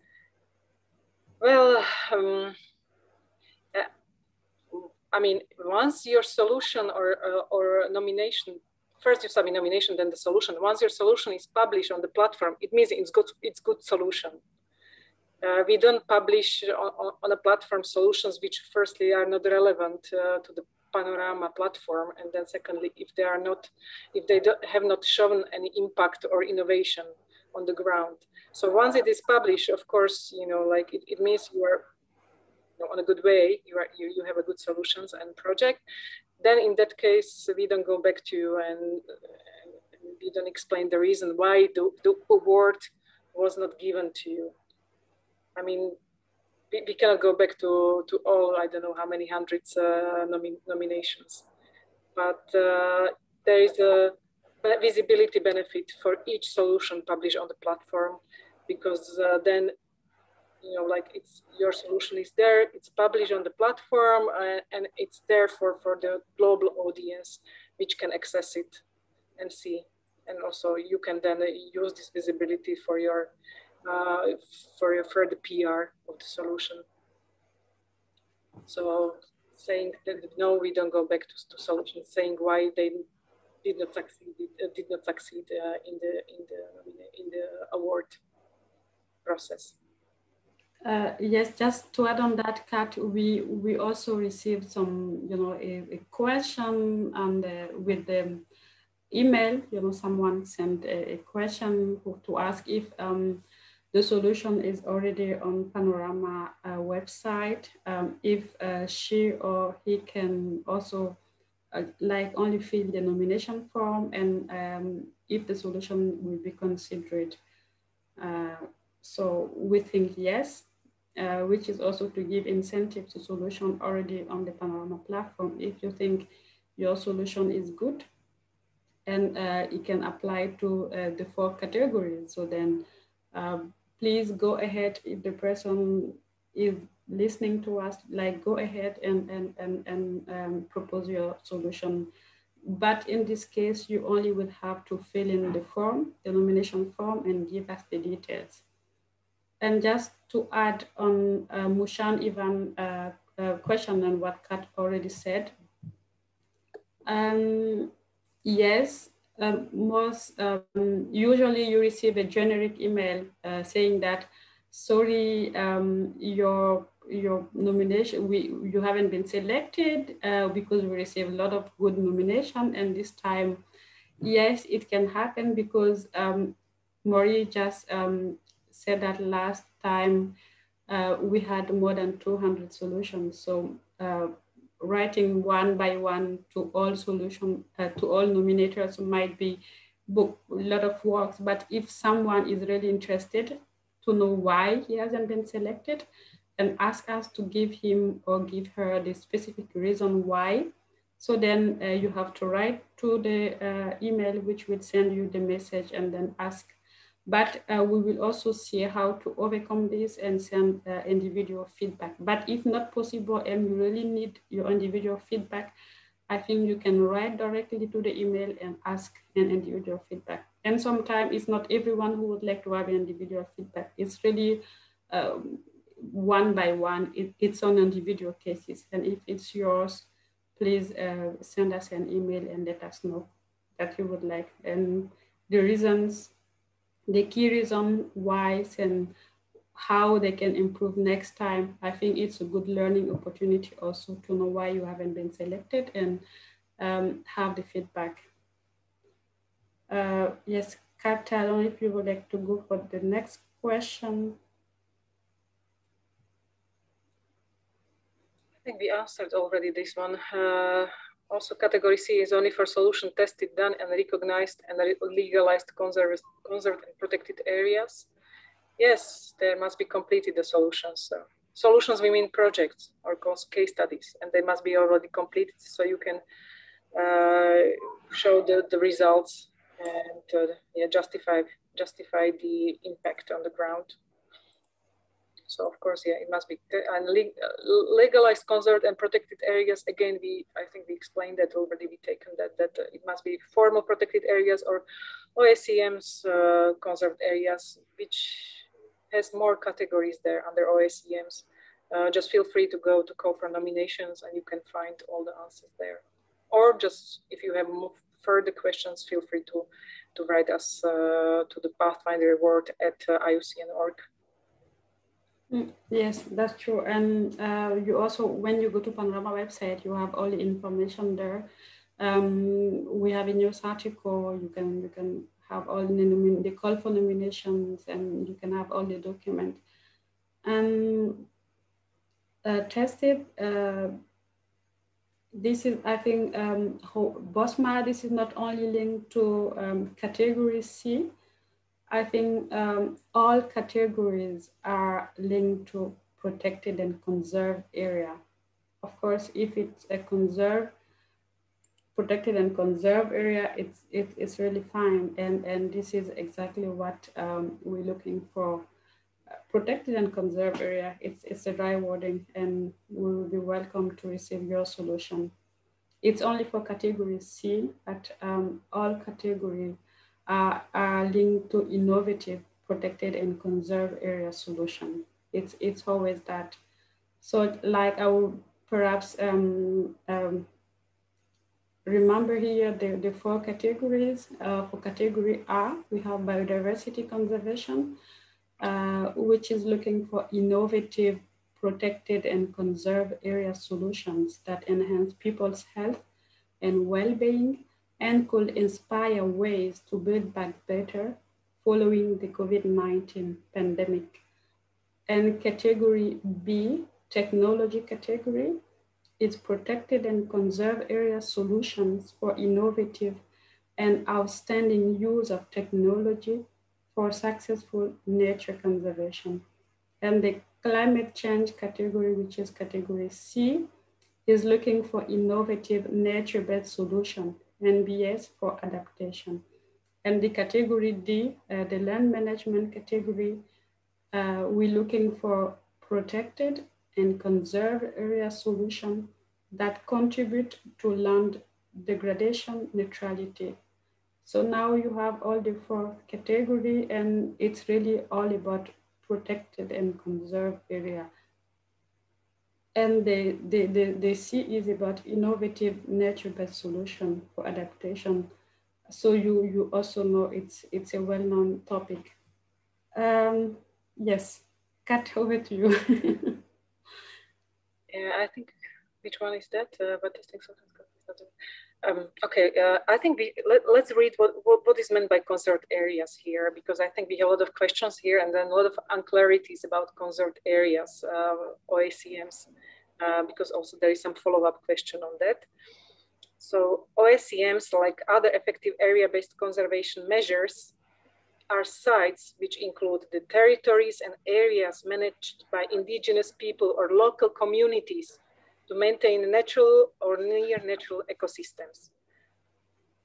Well, um, I mean, once your solution or, uh, or nomination first you submit nomination, then the solution. Once your solution is published on the platform, it means it's good, it's good solution. Uh, we don't publish on, on, a platform solutions which firstly are not relevant uh, to the panorama platform and then secondly if they are not if they have not shown any impact or innovation on the ground so once it is published of course you know like it, it means you are you know, on a good way you are you, you have a good solutions and project then in that case, we don't go back to you and, we don't explain the reason why the, the award was not given to you. I mean, we, we cannot go back to, to all, I don't know how many hundreds uh, nomi nominations, but uh, there is a visibility benefit for each solution published on the platform because uh, then you know like it's your solution is there it's published on the platform uh, and it's there for for the global audience which can access it and see. And also you can then use this visibility for your uh, for your further PR of the solution. So saying that no, we don't go back to, to solutions, saying why they did not succeed, uh, did not succeed uh, in the in the in the award process. Uh, yes, just to add on that, Kat, we we also received some, you know, a, a question and uh, with the email, you know, someone sent a, a question to ask if um, the solution is already on Panorama uh, website, um, if uh, she or he can also uh, like only fill the nomination form and um, if the solution will be considered. Uh, so we think yes, uh, which is also to give incentive to solution already on the Panorama platform. If you think your solution is good and uh, it can apply to the four categories. So then um, please go ahead if the person is listening to us, like go ahead and, and, and, and um, propose your solution. But in this case, you only will have to fill in the form, the nomination form and give us the details. And just to add on uh, Mushan Ivan uh, uh, question and what Kat already said, um, yes, um, most um, usually you receive a generic email uh, saying that, sorry, um, your your nomination, we you haven't been selected uh, because we receive a lot of good nomination and this time, yes, it can happen because um, Maury just um, said that last time uh, we had more than 200 solutions. So uh, writing one by one to all solution, uh, to all nominators might be book, a lot of works, but if someone is really interested to know why he hasn't been selected, and ask us to give him or give her the specific reason why. So then uh, you have to write to the uh, email, which will send you the message and then ask but uh, we will also see how to overcome this and send uh, individual feedback. But if not possible and you really need your individual feedback, I think you can write directly to the email and ask an individual feedback. And sometimes it's not everyone who would like to have an individual feedback. It's really um, one by one. It, it's on individual cases. And if it's yours, please uh, send us an email and let us know that you would like. And the reasons, the key reason why and how they can improve next time. I think it's a good learning opportunity also to know why you haven't been selected and um, have the feedback. Uh, yes, Kat, I don't know if you would like to go for the next question. I think we answered already this one. Uh, also, category C is only for solution tested, done, and recognized and legalized conserved, conserved and protected areas. Yes, there must be completed the solutions. So solutions, we mean projects or case studies, and they must be already completed so you can uh, show the, the results and uh, yeah, justify justify the impact on the ground. So of course, yeah, it must be and legalized, conserved, and protected areas. Again, we I think we explained that already. We taken that that uh, it must be formal protected areas or OECM's uh, conserved areas, which has more categories there under OECMs. Uh, just feel free to go to call for nominations and you can find all the answers there. Or just if you have further questions, feel free to, to write us uh, to the Pathfinder Award at uh, IUCN.org. Mm, yes, that's true. And uh, you also, when you go to Panorama website, you have all the information there. Um, we have a news article. You can you can have all the, the call for nominations, and you can have all the document. And uh, tested. Uh, this is, I think, um, BOSMA, this is not only linked to um, category C. I think um, all categories are linked to protected and conserved area. Of course, if it's a conserved, protected and conserved area, it's, it, it's really fine. And, and this is exactly what um, we're looking for protected and conserved area, it's, it's a dry wording and we will be welcome to receive your solution. It's only for category C, but um, all categories are, are linked to innovative, protected and conserved area solution. It's, it's always that. So like I will perhaps um, um, remember here the, the four categories. Uh, for category R, we have biodiversity conservation uh, which is looking for innovative, protected and conserved area solutions that enhance people's health and well-being and could inspire ways to build back better following the COVID-19 pandemic. And category B, technology category, is protected and conserved area solutions for innovative and outstanding use of technology for successful nature conservation. And the climate change category, which is category C, is looking for innovative nature-based solution, NBS for adaptation. And the category D, uh, the land management category, uh, we're looking for protected and conserved area solution that contribute to land degradation neutrality so now you have all the four category and it's really all about protected and conserved area. And the, the, the, the C is about innovative nature-based solution for adaptation. So you, you also know it's, it's a well-known topic. Um, yes, Kat, *laughs* over to you. yeah, I think, which one is that? Uh, but this thing sometimes um, okay, uh, I think we, let, us read what, what, what is meant by conserved areas here, because I think we have a lot of questions here and then a lot of unclarities about conserved areas, uh, OECMs, uh, because also there is some follow-up question on that. So OECMs, like other effective area-based conservation measures, are sites which include the territories and areas managed by indigenous people or local communities to maintain natural or near natural ecosystems.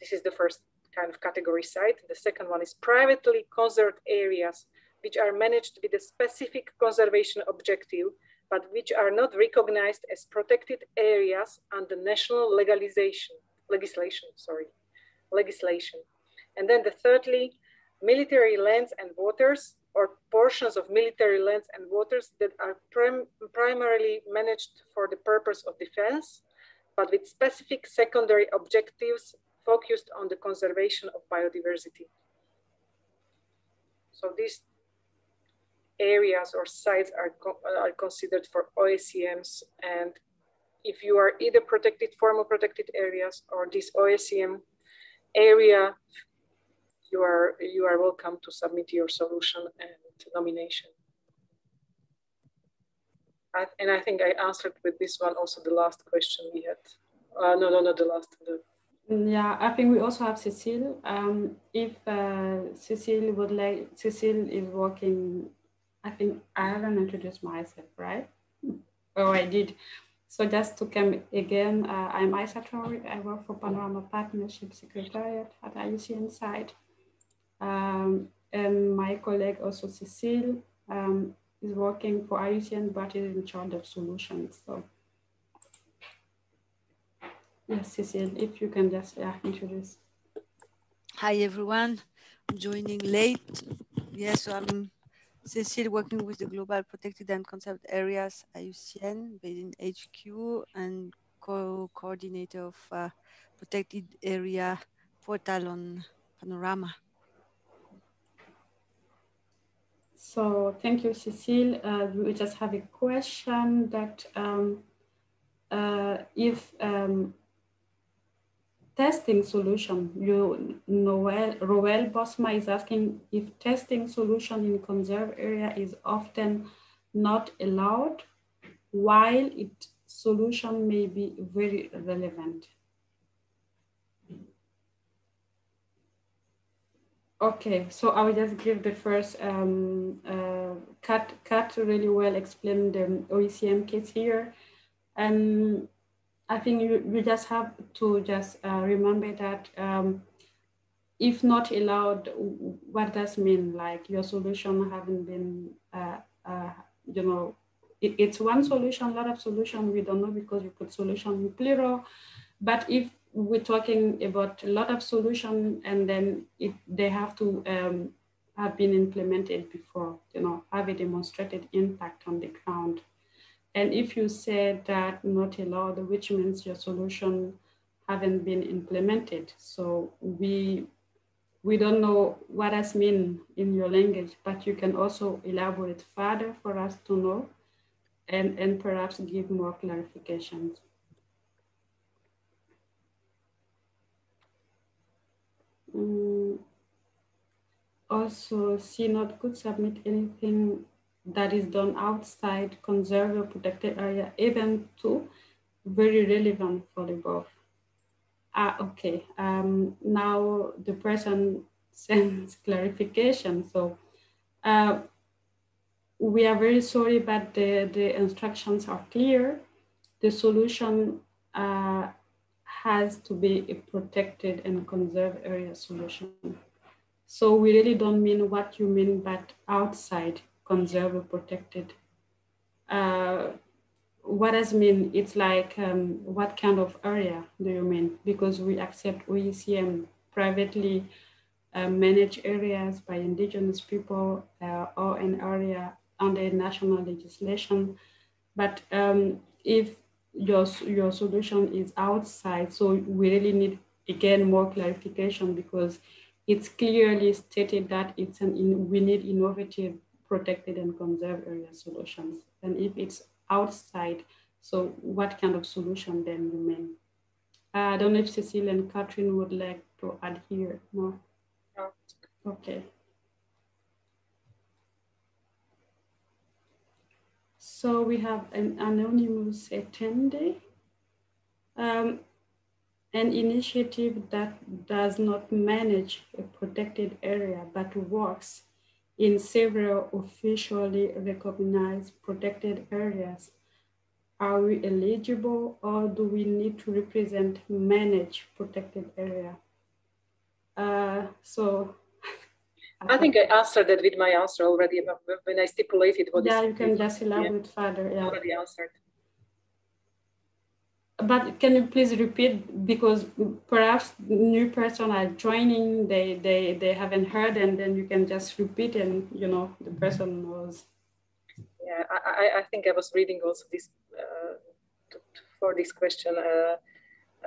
This is the first kind of category site. The second one is privately conserved areas, which are managed with a specific conservation objective, but which are not recognized as protected areas under national legalization, legislation, sorry, legislation. And then the thirdly, military lands and waters or portions of military lands and waters that are prim primarily managed for the purpose of defense, but with specific secondary objectives focused on the conservation of biodiversity. So these areas or sites are, are considered for OECMs and if you are either protected formal protected areas or this OECM area, you are you are welcome to submit your solution and nomination. I, and I think I answered with this one also the last question we had. Uh, no, no, the last. The... Yeah, I think we also have Cecile. Um, if uh, Cecile would like, Cecile is working, I think I haven't introduced myself, right? *laughs* Oh, I did. So just to come again, uh, I'm Isa Traore. I work for Panorama Partnership Secretariat at IUCN side. Um, and my colleague also Cecile um, is working for IUCN, but is in charge of solutions. So yes, Cecile, if you can just yeah, introduce. Hi, everyone. I'm joining late. Yes, so I'm Cecile working with the Global Protected and Conserved Areas IUCN based in HQ and co-coordinator of uh, Protected Area Portal on Panorama. So thank you, Cecile. Uh, we just have a question that um, uh, if um, testing solution. You, Noel, Roel Bosma is asking if testing solution in conserve area is often not allowed, while it solution may be very relevant. Okay, so I will just give the first um, uh, cut, cut really well explain the OECM case here. And I think you, you just have to just uh, remember that um, if not allowed, what does mean? Like your solution haven't been, uh, uh, you know, it, it's one solution, a lot of solution, we don't know because you put solution in plural. But if we're talking about a lot of solution and then it, they have to um, have been implemented before, you know, have a demonstrated impact on the ground. And if you say that not allowed, which means your solution haven't been implemented. So we we don't know what does mean in your language, but you can also elaborate further for us to know and, and perhaps give more clarifications. Mm. Also, CNOT could submit anything that is done outside conserved or protected area, even to very relevant for the above. Ah, okay. Um, now the person *laughs* sends clarification. So uh, we are very sorry, but the, the instructions are clear. The solution uh, has to be a protected and conserved area solution. So we really don't mean what you mean, but outside conserve or protected. Uh, what does mean? It's like um, what kind of area do you mean? Because we accept OECM privately uh, managed areas by indigenous people uh, or an area under national legislation. But um, if your, your solution is outside, so we really need again more clarification because it's clearly stated that it's an in, we need innovative protected and conserved area solutions. And if it's outside, so what kind of solution then you mean? Uh, I don't know if Cecile and Catherine would like to add here. No? no. Okay. So we have an anonymous attendee, um, an initiative that does not manage a protected area, but works in several officially recognized protected areas. Are we eligible or do we need to represent manage protected area? Uh, so I think I answered that with my answer already when I stipulated what yeah, you can just elaborate yeah. further. Yeah. Already answered. but can you please repeat because perhaps new person are joining they they they haven't heard and then you can just repeat and you know the person knows yeah i i think i was reading also this uh, for this question uh,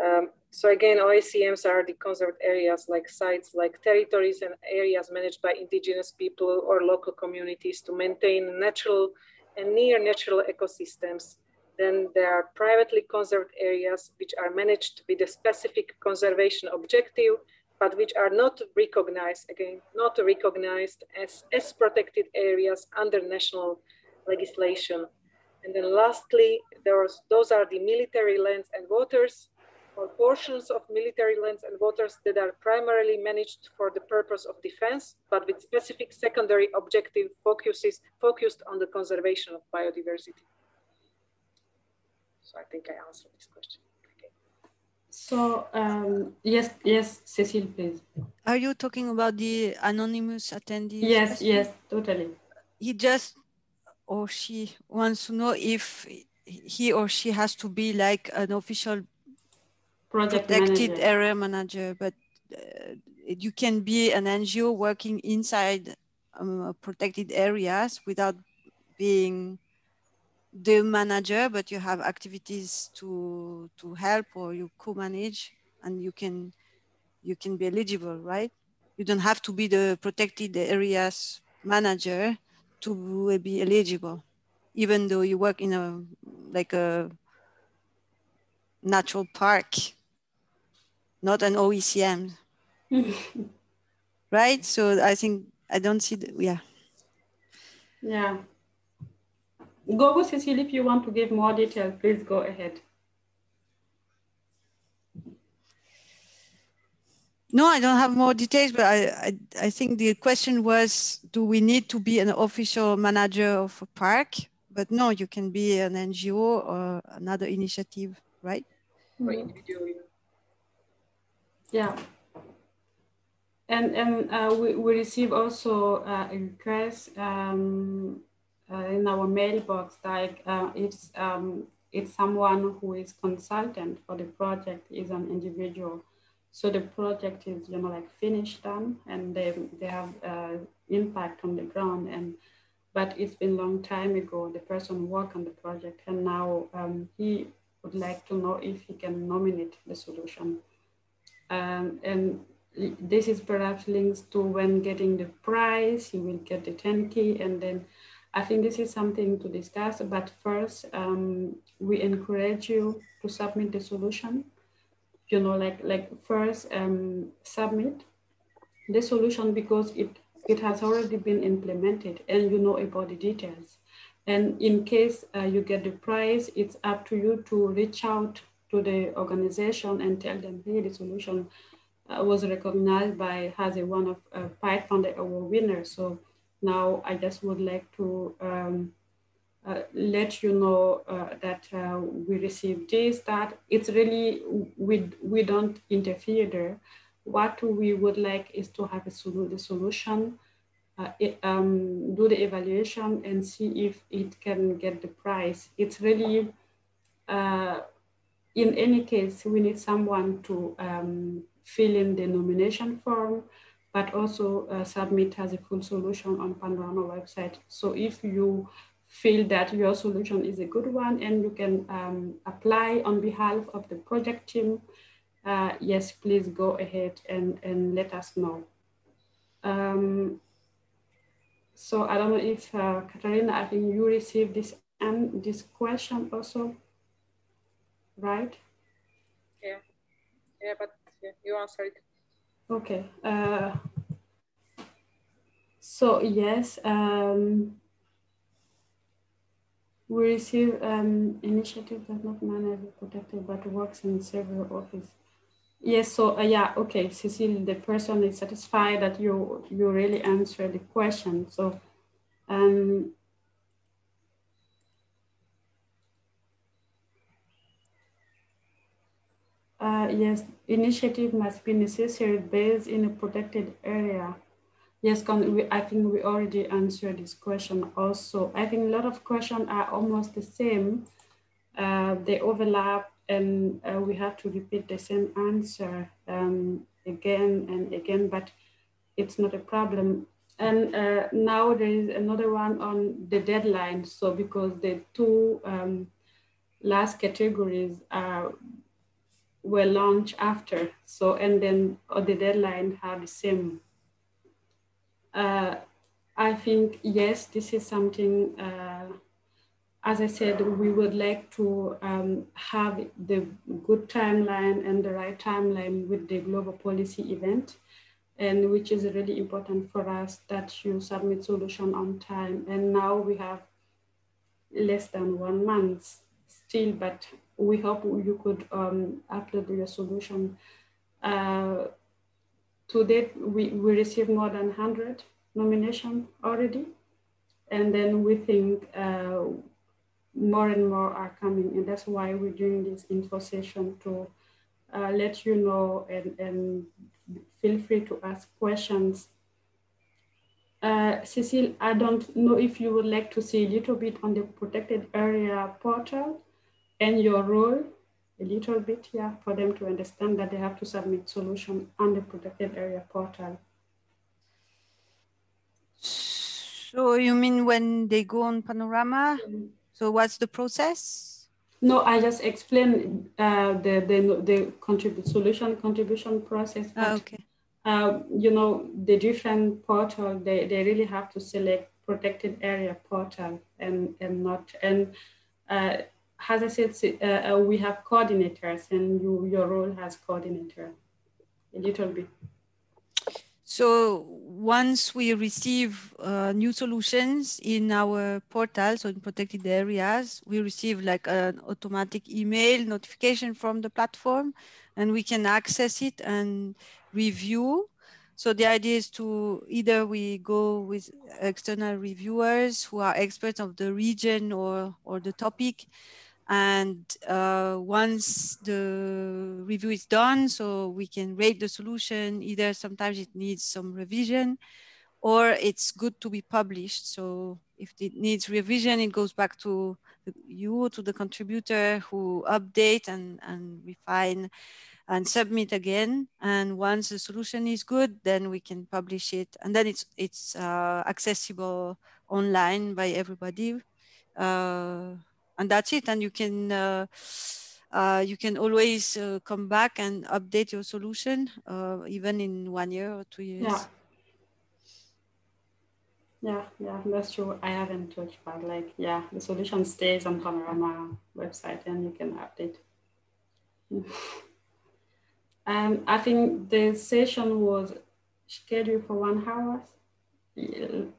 um, so again oecms are the conserved areas like sites like territories and areas managed by indigenous people or local communities to maintain natural and near natural ecosystems then there are privately conserved areas which are managed with a specific conservation objective, but which are not recognized, again, not recognized as, as protected areas under national legislation. And then lastly, those are the military lands and waters or portions of military lands and waters that are primarily managed for the purpose of defense, but with specific secondary objective focuses focused on the conservation of biodiversity. So I think I answered this question. Okay. So um, yes, yes, Cecile, please. Are you talking about the anonymous attendee? Yes, question? yes, totally. He just or she wants to know if he or she has to be like an official project protected manager. area manager, but uh, you can be an NGO working inside um, protected areas without being the manager, but you have activities to to help or you co-manage, and you can you can be eligible, right? You don't have to be the protected areas manager to be eligible, even though you work in a like a natural park, not an OECM, *laughs* right? So I think I don't see the yeah. Yeah. Go, Cecile, if you want to give more detail, please go ahead. No, I don't have more details, but I, I, I, think the question was, do we need to be an official manager of a park? But no, you can be an NGO or another initiative, right? Right. Yeah. And, and uh, we, we receive also uh, a request um, uh, in our mailbox like uh, it's um, it's someone who is consultant for the project is an individual so the project is you know like finished done and they, they have uh, impact on the ground and but it's been a long time ago the person worked on the project and now um, he would like to know if he can nominate the solution um, and this is perhaps links to when getting the prize you will get the 10k and then I think this is something to discuss, but first um, we encourage you to submit the solution. You know, like like first um, submit the solution because it it has already been implemented and you know about the details. And in case uh, you get the prize, it's up to you to reach out to the organization and tell them, hey, the solution uh, was recognized by as a one of uh, Pathfinder Award winner. So now I just would like to um, uh, let you know uh, that uh, we received this, that it's really, we, we don't interfere there. What we would like is to have a solu the solution, uh, it, um, do the evaluation and see if it can get the prize. It's really, uh, in any case, we need someone to um, fill in the nomination form, but also uh, submit as a full solution on Panorama website. So if you feel that your solution is a good one and you can um, apply on behalf of the project team, uh, yes, please go ahead and, and let us know. Um, so I don't know if uh, Katarina, I think you received this and this question also, right? Yeah, yeah, but yeah, you answered Okay. Uh, so yes, um, we receive um, initiative does not manage protected but works in several offices. Yes, so uh, yeah, okay, Cecile, the person is satisfied that you you really answered the question. So um, Uh, yes, initiative must be necessary based in a protected area. Yes, we, I think we already answered this question also. I think a lot of questions are almost the same. Uh, they overlap and uh, we have to repeat the same answer um, again and again, but it's not a problem. And uh, now there is another one on the deadline. So because the two um, last categories are were launched after. So, and then uh, the deadline have the same. Uh, I think, yes, this is something, uh, as I said, we would like to um, have the good timeline and the right timeline with the global policy event, and which is really important for us that you submit solution on time. And now we have less than one month still, but we hope you could um, upload your solution. Uh, to date, we, we received more than 100 nomination already. And then we think uh, more and more are coming. And that's why we're doing this info session to uh, let you know and, and feel free to ask questions. Uh, Cecile, I don't know if you would like to see a little bit on the protected area portal and your role a little bit, here for them to understand that they have to submit solution on the protected area portal. So you mean when they go on Panorama? So what's the process? No, I just explained uh, the the the contribute solution contribution process. Ah, but, okay. Uh, you know the different portal they, they really have to select protected area portal and and not and uh, as I said, uh, we have coordinators and you, your role has coordinator a little bit. So once we receive uh, new solutions in our portals so in protected areas, we receive like an automatic email notification from the platform and we can access it and review. So the idea is to either we go with external reviewers who are experts of the region or, or the topic and uh, once the review is done, so we can rate the solution, either sometimes it needs some revision or it's good to be published. So if it needs revision, it goes back to you, to the contributor who update and, and refine and submit again. And once the solution is good, then we can publish it. And then it's, it's uh, accessible online by everybody. Uh, and that's it. And you can uh, uh, you can always uh, come back and update your solution, uh, even in one year or two years. Yeah. Yeah, yeah, that's true. I haven't touched, but like, yeah, the solution stays on Panorama website and you can update. *laughs* um, I think the session was scheduled for one hour.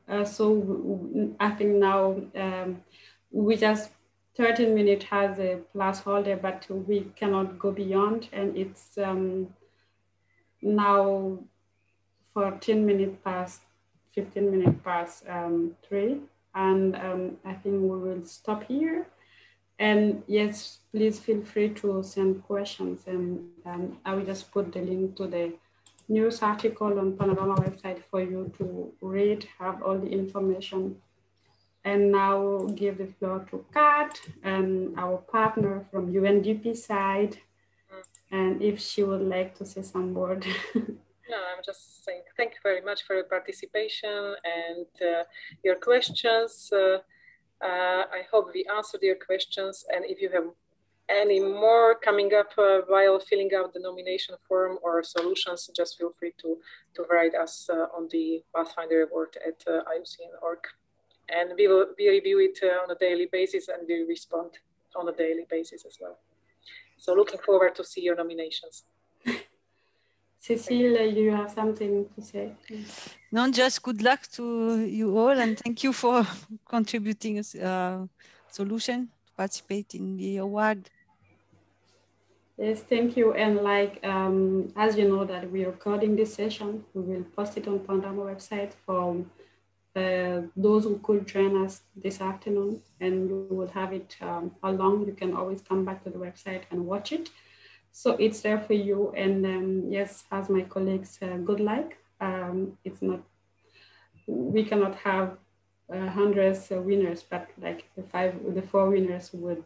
Uh, so I think now um, we just 13 minute has a placeholder, but we cannot go beyond. And it's um, now 14 minutes past, 15 minutes past um, three. And um, I think we will stop here. And yes, please feel free to send questions. And um, I will just put the link to the news article on Panorama website for you to read, have all the information and now give the floor to Kat, and our partner from UNDP side. And if she would like to say some word. *laughs* no, I'm just saying thank you very much for your participation and uh, your questions. Uh, uh, I hope we answered your questions. And if you have any more coming up uh, while filling out the nomination form or solutions, just feel free to, to write us uh, on the Pathfinder Award at uh, IUCN.org and we will we review it uh, on a daily basis and we respond on a daily basis as well. So looking forward to see your nominations. *laughs* Cecile, you have something to say? No, just good luck to you all and thank you for *laughs* contributing a uh, solution to participate in the award. Yes, thank you. And like, um, as you know that we're recording this session, we will post it on Panorama website for uh, those who could join us this afternoon and we will have it um, along. You can always come back to the website and watch it. So it's there for you. And um, yes, as my colleagues, uh, good luck. Um, it's not, we cannot have uh, hundreds of winners, but like the five, the four winners would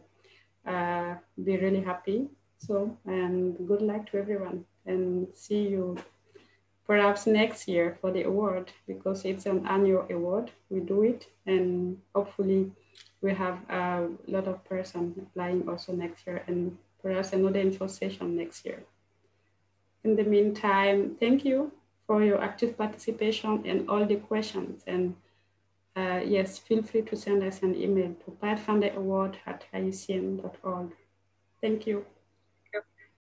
uh, be really happy. So, and good luck to everyone and see you perhaps next year for the award because it's an annual award. We do it and hopefully we have a lot of person applying also next year and perhaps another info session next year. In the meantime, thank you for your active participation and all the questions. And uh, yes, feel free to send us an email to pathfinderaward at iucn.org. Thank you.